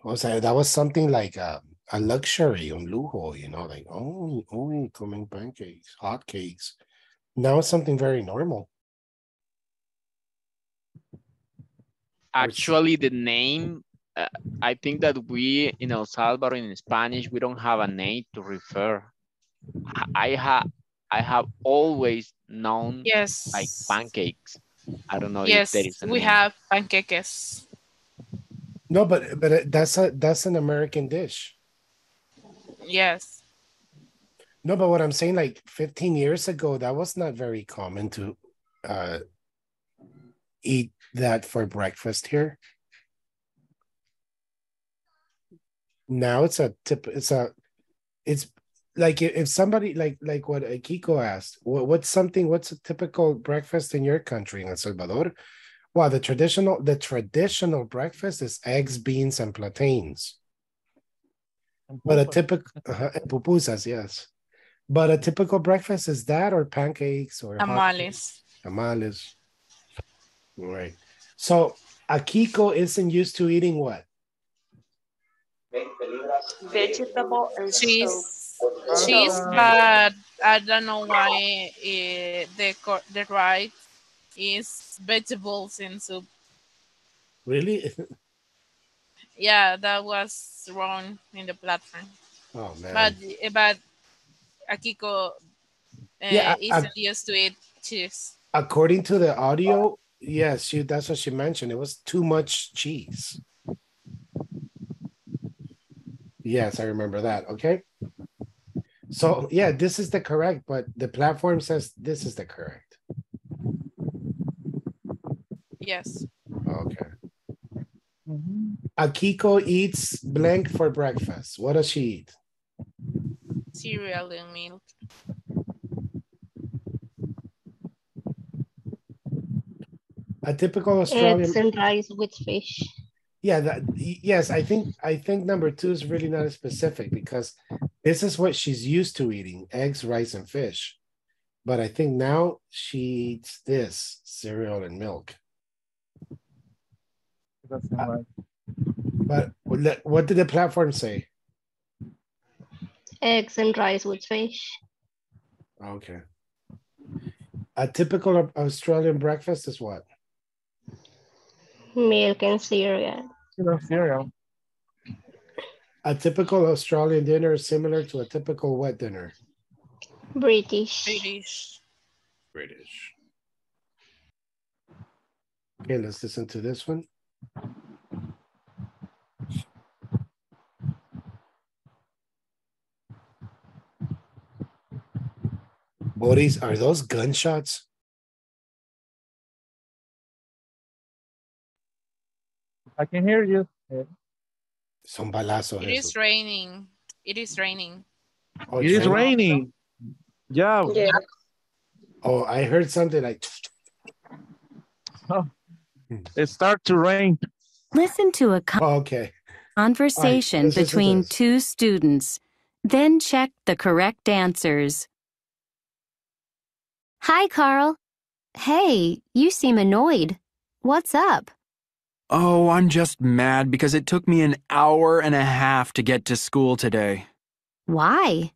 O sea, that was something like a, a luxury, un lujo, you know, like, oh, oh, coming pancakes, hot cakes. Now it's something very normal. Actually, the name, uh, I think that we in El Salvador in Spanish, we don't have a name to refer. I have I have always known Yes. like pancakes. I don't know yes, if there is a we name. have panqueques. No, but but that's a that's an American dish. Yes. No, but what I'm saying, like 15 years ago, that was not very common to uh eat that for breakfast here. Now it's a tip, it's a it's like if if somebody like like what Akiko asked, what, what's something, what's a typical breakfast in your country in El Salvador? Well, the traditional the traditional breakfast is eggs, beans, and plantains. But a typical uh, pupusas, yes. But a typical breakfast is that or pancakes or hot Tamales. tamales. Right. So Akiko isn't used to eating what? Vegetable and soup. Cheese, cheese, but I don't know why eh, the the right is vegetables in soup. Really? Yeah, that was wrong in the platform. Oh man. But eh, but Akiko uh, Yeah, isn't used to eat cheese. According to the audio, yes, she that's what she mentioned. It was too much cheese. Yes, I remember that. Okay. So yeah, this is the correct, but the platform says this is the correct. Yes. Okay. Mm-hmm. Akiko eats blank for breakfast. What does she eat? Cereal and milk. A typical Australian. Eggs and rice with fish. Yeah, that yes, I think I think number two is really not as specific because this is what she's used to eating: eggs, rice, and fish. But I think now she eats this cereal and milk. Doesn't Uh. But what what did the platform say? Eggs and rice with fish. Okay. A typical Australian breakfast is what? Milk and cereal. Cereal. A typical Australian dinner is similar to a typical wet dinner? British. British. British. Okay, let's listen to this one. Boris, are those gunshots? I can hear you. Son balazos. It esos. is raining. It is raining. Oh, It is raining? raining. Yeah. Yeah. Oh, I heard something like. Oh, hmm. It start to rain. Listen to a con- Oh, okay. conversation let's listen to between two students. Then check the correct answers. Hi, Carl. Hey, you seem annoyed. What's up? Oh, I'm just mad because it took me an hour and a half to get to school today. Why?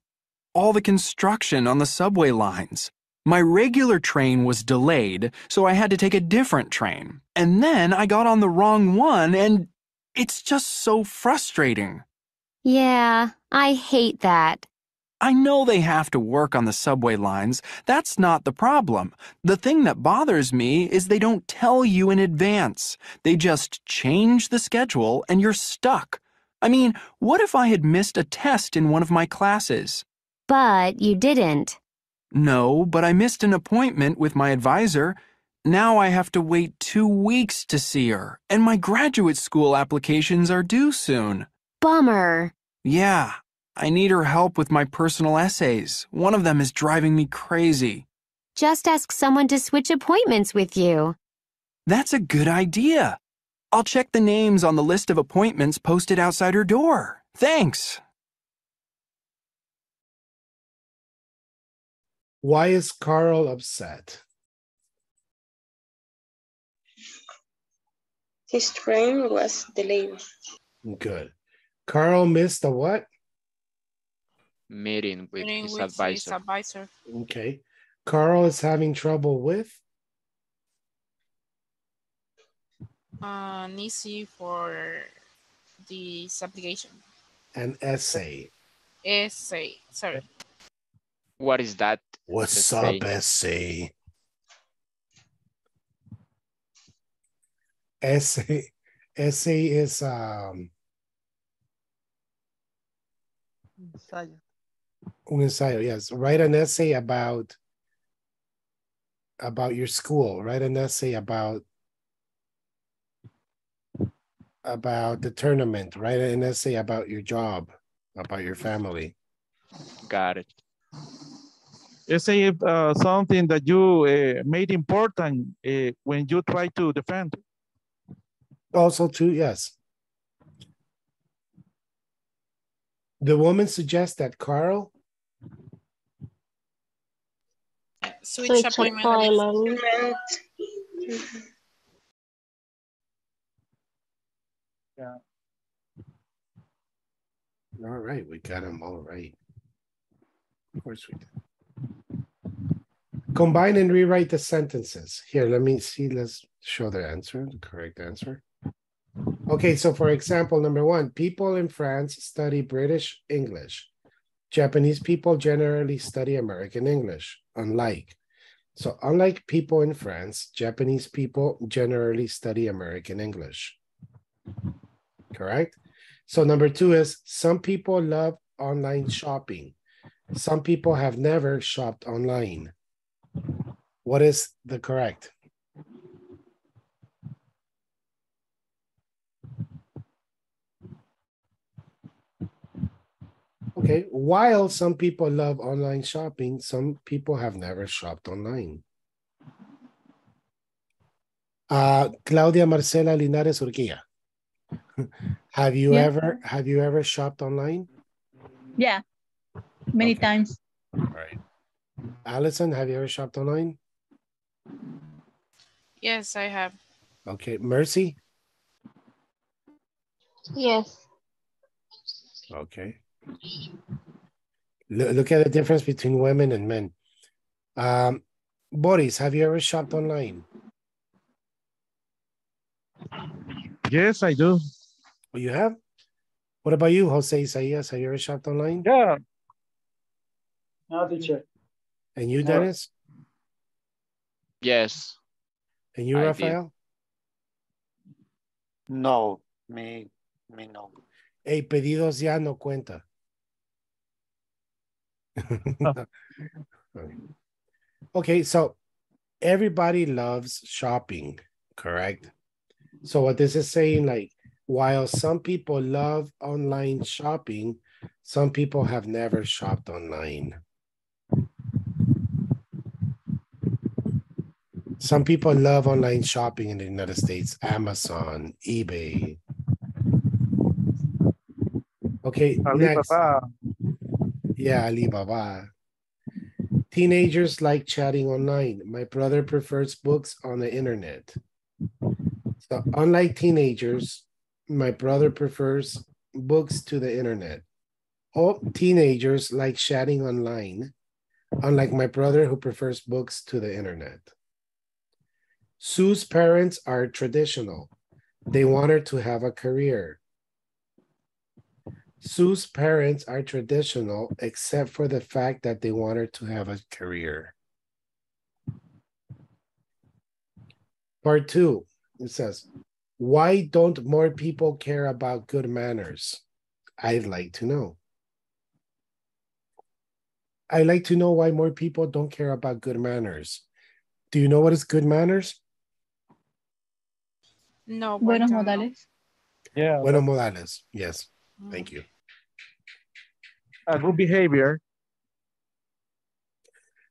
All the construction on the subway lines. My regular train was delayed, so I had to take a different train. And then I got on the wrong one, and it's just so frustrating. Yeah, I hate that. I know they have to work on the subway lines. That's not the problem. The thing that bothers me is they don't tell you in advance. They just change the schedule and you're stuck. I mean, what if I had missed a test in one of my classes? But you didn't. No, but I missed an appointment with my advisor. Now I have to wait two weeks to see her, and my graduate school applications are due soon. Bummer. Yeah, I need her help with my personal essays. One of them is driving me crazy. Just ask someone to switch appointments with you. That's a good idea. I'll check the names on the list of appointments posted outside her door. Thanks. Why is Carl upset? His train was delayed. Good. Carl missed a what? Meeting with Meeting his with advisor. his advisor. Okay. Carl is having trouble with Uh, Nisi for this application. an essay. Essay. Sorry. What is that? What's Essay. up, essay? Essay. Essay is um Un ensayo, yes. Write an essay about about your school. Write an essay about about the tournament. Write an essay about your job, about your family. Got it. Essay uh, something that you uh, made important uh, when you try to defend. Also, too, yes. The woman suggests that Carl Switch, Switch appointment. appointment. Yeah. All right, we got them all right. Of course we did. Combine and rewrite the sentences. Here, let me see. Let's show the answer, the correct answer. Okay, so for example, number one, people in France study British English. Japanese people generally study American English, unlike. So unlike people in France, Japanese people generally study American English. Correct? So number two is some people love online shopping. Some people have never shopped online. What is the correct? Okay, while some people love online shopping, some people have never shopped online. Uh, Claudia Marcela Linares Urquía. have you Yeah. ever have you ever shopped online? Yeah, many times. All right. Allison, have you ever shopped online? Yes, I have. Okay, Mercy. Yes. Okay. Look, look at the difference between women and men. Um, Boris, have you ever shopped online? Yes, I do. Oh, you have? What about you, Jose Isaias? Have you ever shopped online? Yeah. No, teacher. And you, No. Dennis? Yes. And you, I did. Rafael? No, me, me no. Hey, pedidos ya no cuenta. okay, so everybody loves shopping, correct? So what this is saying, like, while some people love online shopping, some people have never shopped online. Some people love online shopping in the United States, Amazon, eBay. Okay, next. Yeah, Alibaba. Teenagers like chatting online. My brother prefers books on the internet. So, unlike teenagers, my brother prefers books to the internet. All teenagers like chatting online, unlike my brother who prefers books to the internet. Sue's parents are traditional. They want her to have a career. Sue's parents are traditional, except for the fact that they want her to have a career. Part two, it says, Why don't more people care about good manners? I'd like to know. I'd like to know why more people don't care about good manners. Do you know what is good manners? No, Buenos modales. Yeah. Buenos modales. Yes. Thank you. Uh, good behavior.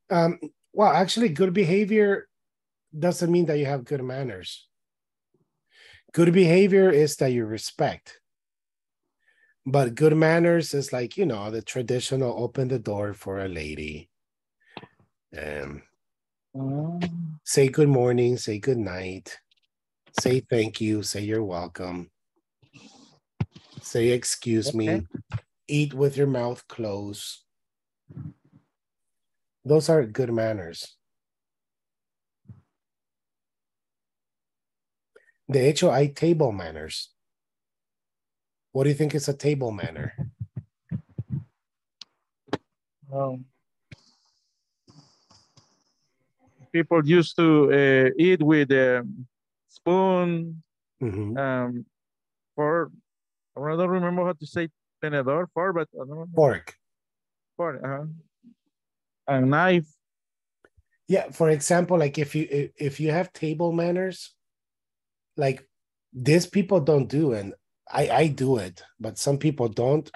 Um, well, actually, good behavior doesn't mean that you have good manners. Good behavior is that you respect. But good manners is like, you know, the traditional open the door for a lady. Um, say good morning, say good night, say thank you, say you're welcome, say excuse me, eat with your mouth closed. Those are good manners. De hecho, hay table manners. What do you think is a table manner? Um, people used to uh, eat with a spoon. Mhm. Um, for I don't remember how to say tenedor for, but I don't know. Fork. fork, uh-huh. A knife. Yeah, for example, like if you if, you have table manners, like these people don't do, and I I do it, but some people don't.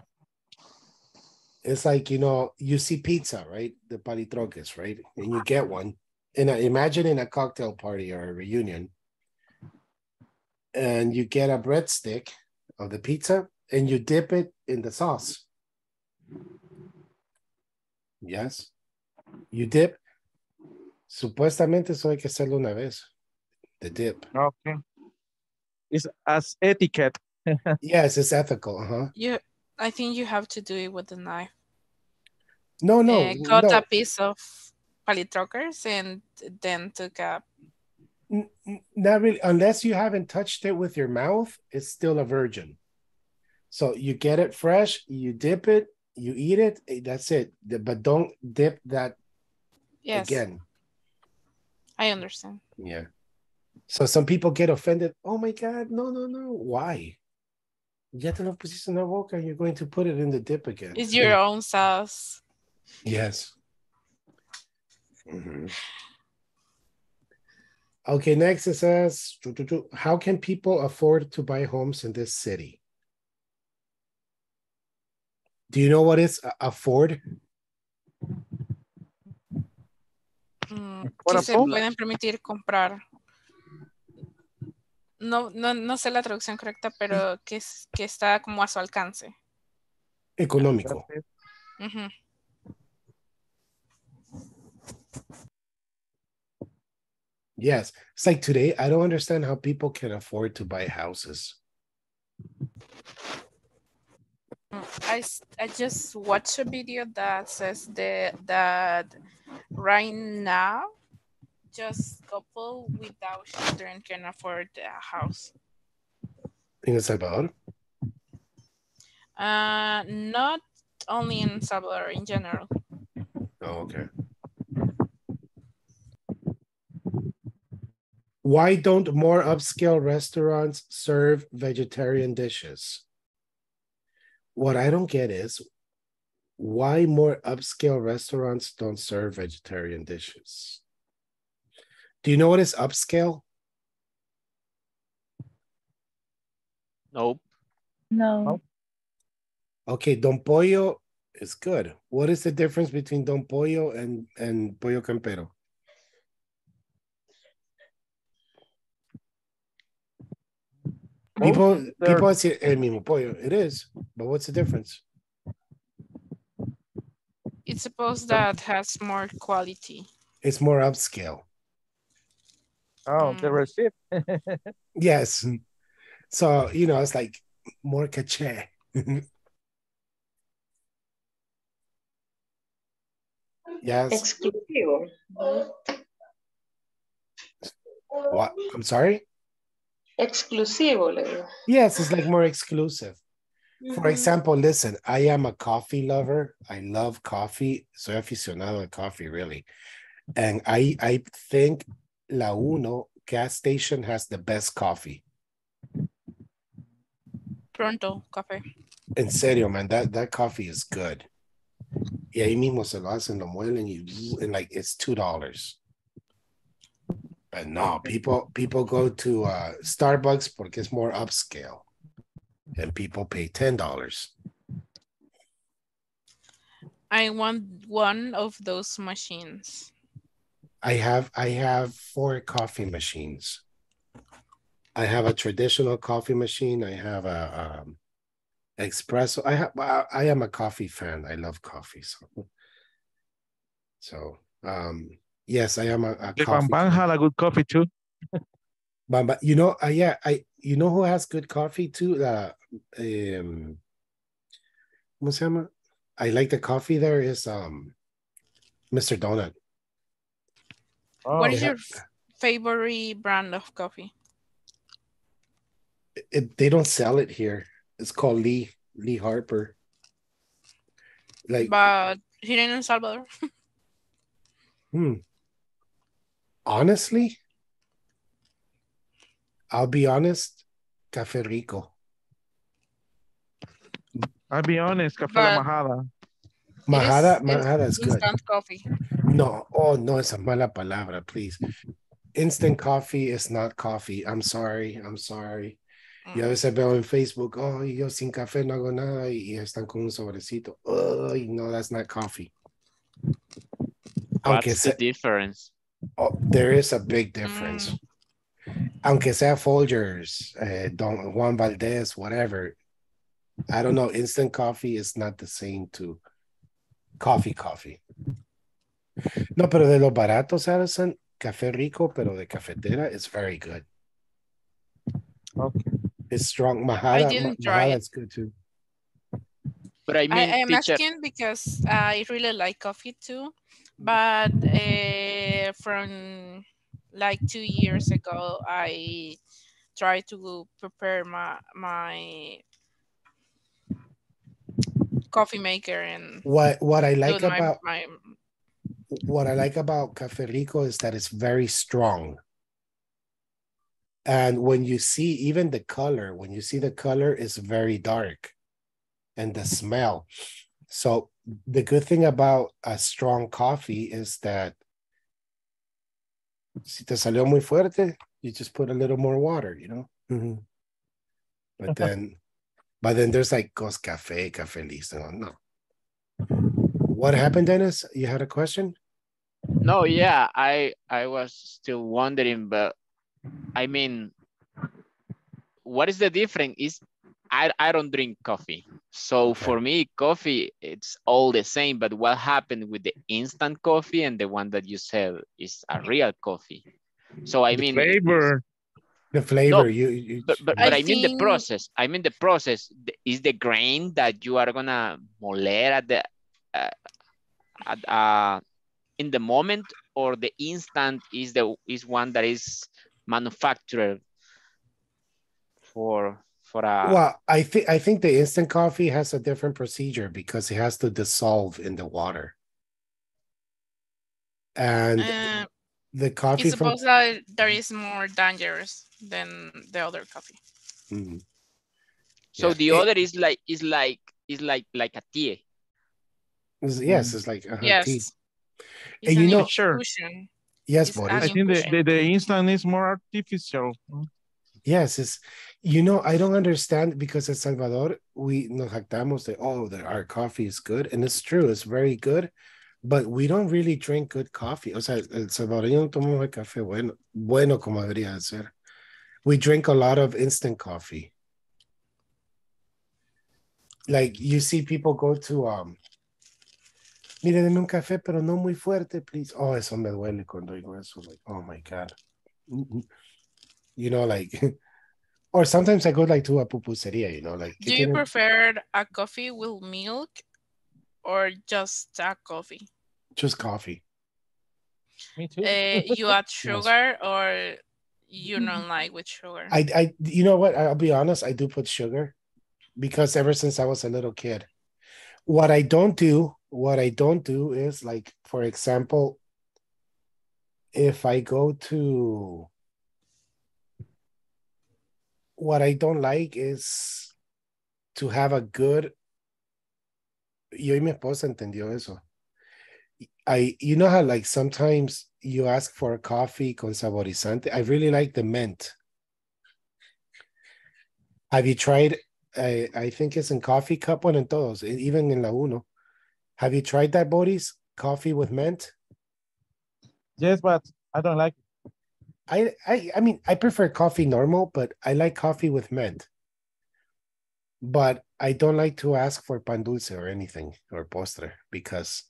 It's like you know you see pizza, right? The palitroques, right? And you get one. And I imagine in a cocktail party or a reunion, and you get a breadstick of the pizza and you dip it in the sauce. Yes. You dip. Supuestamente eso hay que hacerlo una vez. The dip. Okay. It's as etiquette. yes, it's ethical. You, I think you have to do it with a knife. No, no. Uh, cut no. a piece of palitrockers and then took a. Not really, unless you haven't touched it with your mouth, it's still a virgin. So you get it fresh, you dip it, you eat it, eh, that's it. But don't dip that Yes, again. I understand. Yeah. So some people get offended. Oh my God, no, no, no. Why? Ya te lo pusiste en la boca, you're going to put it in the dip again. It's your own sauce. Yes. Mhm. Okay, next it says, how can people afford to buy homes in this city? Do you know what is a- afford? Mm, What si se about- pueden permitir comprar. No, no, no sé la traducción correcta, pero que, es, que está como a su alcance. Económico. Ujú. Yes. It's like today, I don't understand how people can afford to buy houses. I, I, just watched a video that says the, that right now, just couple without children can afford a house. In El Salvador? Uh, not only in Salvador, in general. Oh, okay. Why don't more upscale restaurants serve vegetarian dishes? What I don't get is why more upscale restaurants don't serve vegetarian dishes? Do you know what is upscale? Nope. No. Okay, Don Pollo is good. What is the difference between Don Pollo and, and Pollo Campero? People, people say el mismo pollo. It is, but what's the difference? It's supposed that has more quality. It's more upscale. Oh, the Mm. receipt. Yes. So, you know, it's like more caché. yes. Exclusivo. What? I'm sorry? Exclusivo, le digo. Yes, it's like more exclusive. For mm-hmm. example, listen, I am a coffee lover. I love coffee. Soy aficionado a coffee, really. And I I think La Uno gas station has the best coffee. Pronto, coffee. En serio, man, that, that coffee is good. Y ahí mismo se lo hacen, lo muelen y, and like it's two dollars. But no, people people go to uh, Starbucks porque it's more upscale, and people pay ten dollars. I want one of those machines. I have I have four coffee machines. I have a traditional coffee machine. I have a um, espresso. I have I, I am a coffee fan. I love coffee. So, so um, yes, I am a, a The coffee. Bamban had a good coffee too. Bamba, you know, uh, yeah, I you know who has good coffee too? The um, ¿cómo se llama? I like the coffee there is um, Mr. Donut. Oh, what is your have- f- favorite brand of coffee? it, they don't sell it here. It's called Lee Lee Harper. Like, But here in El Salvador, hmm. Honestly, I'll be honest. Cafe Rico. I'll be honest, Café La But- Majada. Majada, is majada is good. instant coffee. No, oh no, esa mala palabra, please. Instant coffee is not coffee. I'm sorry, I'm sorry. Mm. Y a veces veo en Facebook, oh, yo sin café no hago nada y están con un sobrecito. Oh, no, that's not coffee. Aunque What's the sea, difference? Oh, there is a big difference. Aunque sea Folgers, eh, Don Juan Valdez, whatever. I don't know. Instant coffee is not the same to coffee, coffee. No, pero de los baratos, Addison, café rico, pero de cafetera, it's very good. Okay. It's strong. Mahara, didn't Ma- try Mahara it. is good too. But I I mean, am teacher, asking because I really like coffee too, but uh, from like two years ago, I tried to prepare my my coffee maker and What what I like my, about my what I like about Cafe Rico is that it's very strong. And when you see even the color, when you see the color is very dark and the smell. So the good thing about a strong coffee is that si te salió muy fuerte, you just put a little more water, you know? Mhm. But then but then there's like Cos Cafe, Cafe Listo. No. What happened, Dennis? You had a question? no, yeah, I I was still wondering, but I mean, what is the difference? Is I I don't drink coffee, so for me, coffee it's all the same. But what happened with the instant coffee and the one that you sell is a real coffee? So I mean, Flavor. The flavor, No, you, you but but, I but I, mean the process. I mean the process is the grain that you are gonna moler at the uh, at, uh, in the moment, or the instant is the is one that is manufactured for for a. well, I think I think the instant coffee has a different procedure because it has to dissolve in the water. And uh, the coffee it's from supposed that there is more dangerous than the other coffee. Mhm. so yeah, the it- other is like is like is like like a tea. It's- yes, it's like uh Yes. tea. It's And you know- Sure. Yes, It's Boris. I think the, the, the instant is more artificial. Yes, it's you know, I don't understand because in Salvador we nos jactamos de oh that our coffee is good, and it's true, it's very good, but we don't really drink good coffee. O sea, el salvadoreño no tomamos el café bueno, bueno como debería de ser. We drink a lot of instant coffee. Like you see people go to um Mire, deme un café, pero no muy fuerte, please. Oh, eso me duele cuando digo eso. Like, oh my God. You know, like, or sometimes I go like to a pupuseria, you know, like. Do you tiene? prefer a coffee with milk or just a coffee? Just coffee. Me too. Uh, you add sugar or you don't like with sugar? I, I, you know what? I'll be honest. I do put sugar because ever since I was a little kid, what I don't do, what I don't do is like, for example, if I go to, what I don't like is to have a good. Yo y mi esposa entendió eso. I, you know how like sometimes you ask for a coffee con saborizante. I really like the mint. Have you tried? I, I think it's in coffee cup one en todos, even in la uno. Have you tried that, Boris? Coffee with mint? Yes, but I don't like it. I, I, I mean, I prefer coffee normal, but I like coffee with mint. But I don't like to ask for pan dulce or anything or postre because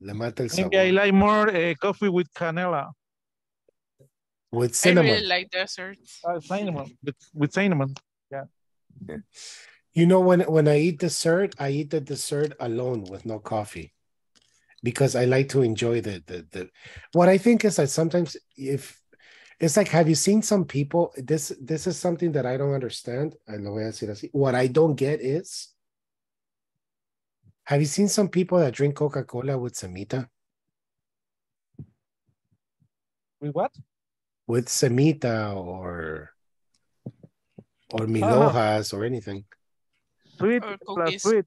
le mata el Maybe I like more uh, coffee with canela. With cinnamon. I cinnamon. really like desserts. Uh, cinnamon with, with cinnamon. Yeah. You know, when when I eat dessert, I eat the dessert alone with no coffee, because I like to enjoy the the the. What I think is that sometimes if it's like, have you seen some people? This this is something that I don't understand. I lo voy a decir así. What I don't get is, have you seen some people that drink Coca Cola with semita? With what? With semita or or ah. milojas or anything. Sweet Or plus sweet.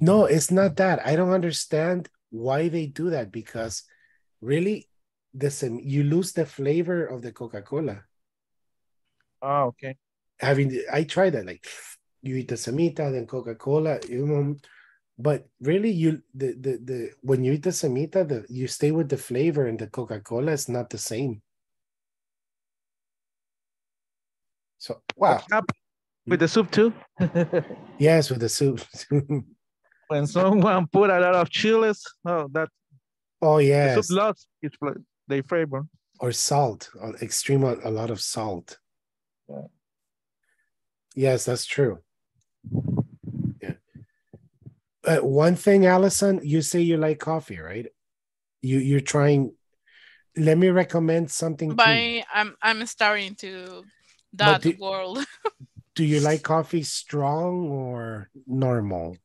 No, it's not that. I don't understand why they do that because really the same you lose the flavor of the Coca-Cola. Oh, okay. Having I tried that like you eat the semita, then Coca-Cola, you know, but really you the the the when you eat the semita, the you stay with the flavor and the Coca-Cola is not the same. So wow. With the soup too. Yes, with the soup. when someone put a lot of chilies, oh, that oh the yes. soup lost its fla- their flavor. or salt, uh, extreme a, a lot of salt. Yeah. Yes, that's true. Yeah. But one thing, Allison, you say you like coffee, right? You you're trying. Let me recommend something. But to I, I'm I'm starting to that do- world. Do you like coffee strong or normal?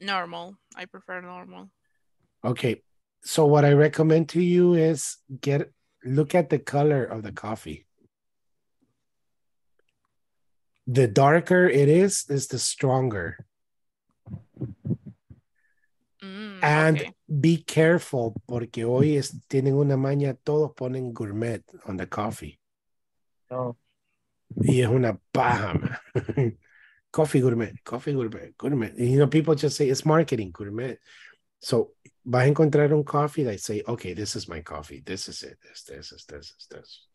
Normal. I prefer normal. Okay. So what I recommend to you is get look at the color of the coffee. The darker it is, is the stronger. Mm, And okay. be careful porque hoy es, tienen una maña, todos ponen gourmet on the coffee. Oh, Y es una paja, man. coffee gourmet, coffee gourmet, gourmet. And, you know, people just say it's marketing gourmet. So a encontrar un coffee that say, okay, this is my coffee. This is it. This, this is this is this.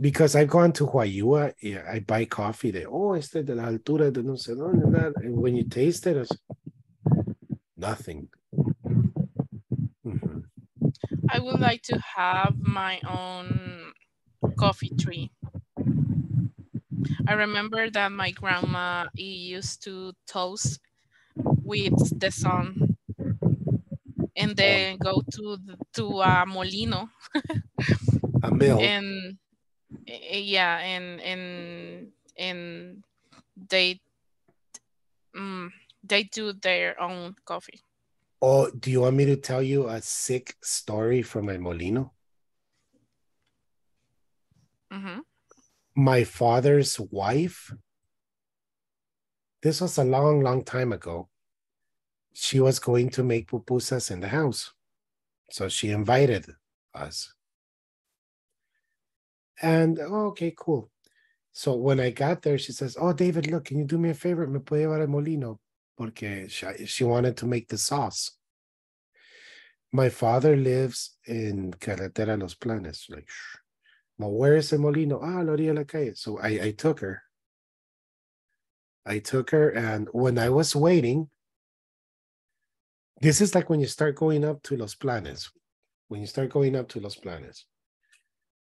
Because I've gone to Huayua, yeah, I buy coffee there. oh, este de la altura de no sé dónde, that. and when you taste it, it's nothing. Mhm. I would like to have my own coffee tree. I remember that my grandma used to toast with the sun and then go to to a molino A mill. and eh, yeah and and and they mm, they do their own coffee Oh, do you want me to tell you a sick story from El Molino? hmm my father's wife. This was a long long time ago. She was going to make pupusas in the house. So she invited us. And oh, okay cool. So when i got there she says oh david look can you do me a favor? Me puede llevar al molino. Porque she, she wanted to make the sauce. My father lives in carretera los planes like shh. Well, where is the molino? Ah, la de la calle. So I, I took her. I took her, and when I was waiting, this is like when you start going up to Los Planes. When you start going up to Los Planes.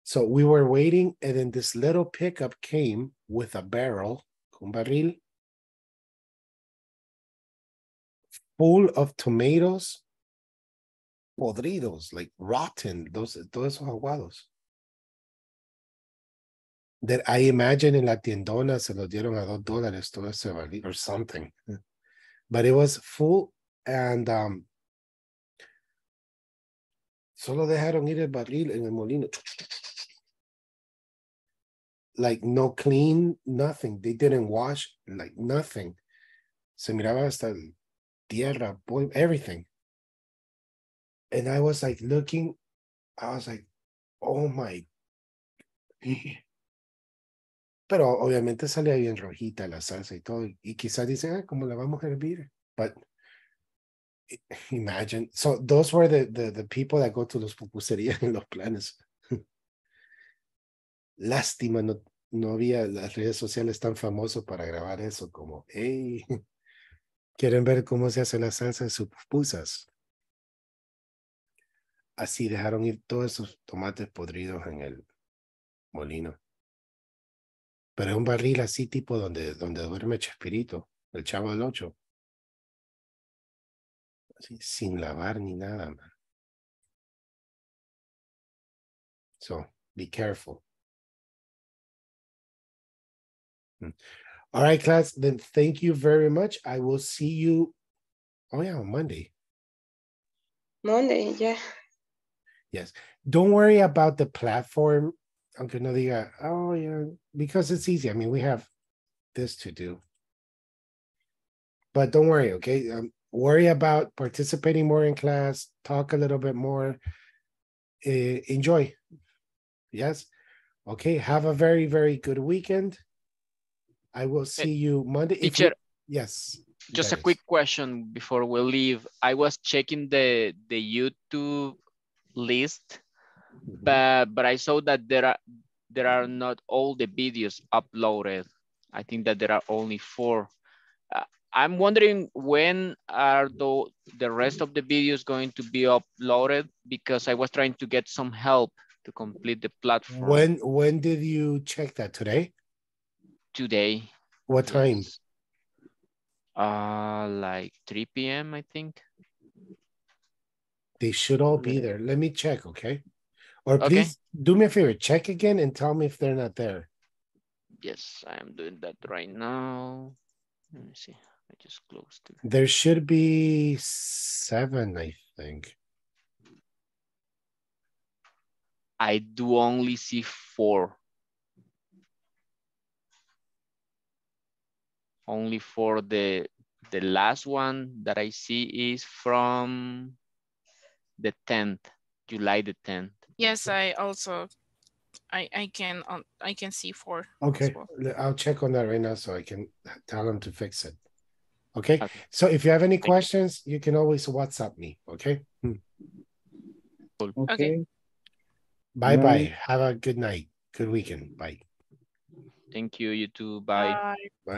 So we were waiting, and then this little pickup came with a barrel, un barril, full of tomatoes, podridos, like rotten, those, esos aguados. That I imagine en la tiendona se lo dieron a dos dólares todo ese barril or something. But it was full and um, solo dejaron ir el barril en el molino. Like no clean, nothing. They didn't wash, like nothing. Se miraba hasta el tierra, everything. And I was like looking, I was like, oh my pero obviamente salía bien rojita la salsa y todo, y quizás dicen, ah, ¿cómo la vamos a hervir? But imagine, so those were the, the, the people that go to los pupuserías en los planes. Lástima, no, no había las redes sociales tan famosas para grabar eso como, hey, ¿quieren ver cómo se hace la salsa de sus pupusas? Así dejaron ir todos esos tomates podridos en el molino. Pero es un barril así tipo donde, donde duerme Chespirito, el chavo del ocho. Así, sin lavar ni nada, man. So, be careful. Mm. All right, class, then thank you very much. I will see you, oh yeah, on Monday. Monday, yeah. Yes. Don't worry about the platform. Aunque no diga, oh yeah, because it's easy. I mean, we have this to do. But don't worry, okay? Um, worry about participating more in class, talk a little bit more. eh, enjoy. Yes. Okay. Have a very, very good weekend. I will see you Monday. If you- yes. just a Dennis. quick question before we leave. I was checking the the YouTube list, but but I saw that there are there are not all the videos uploaded. I think that there are only four. Uh, I'm wondering when are the the rest of the videos going to be uploaded because I was trying to get some help to complete the platform When when did you check that today? today. What time? Uh, like 3 p.m. I think. They should all be there. Let me check, okay? Or Okay. please do me a favor, check again and tell me if they're not there. Yes, I am doing that right now. Let me see. I just closed it. There should be seven, I think. I do only see four. Only for the the last one that I see is from the 10th, July the 10th. Yes, I also, I, I can, um, I can see four. Okay, well. I'll check on that right now so I can tell them to fix it. Okay, Okay. so if you have any questions, you can always WhatsApp me, okay? Hmm. Okay. Bye bye. Night. Have a good night. Good weekend. Bye. Thank you, you too. Bye. Bye.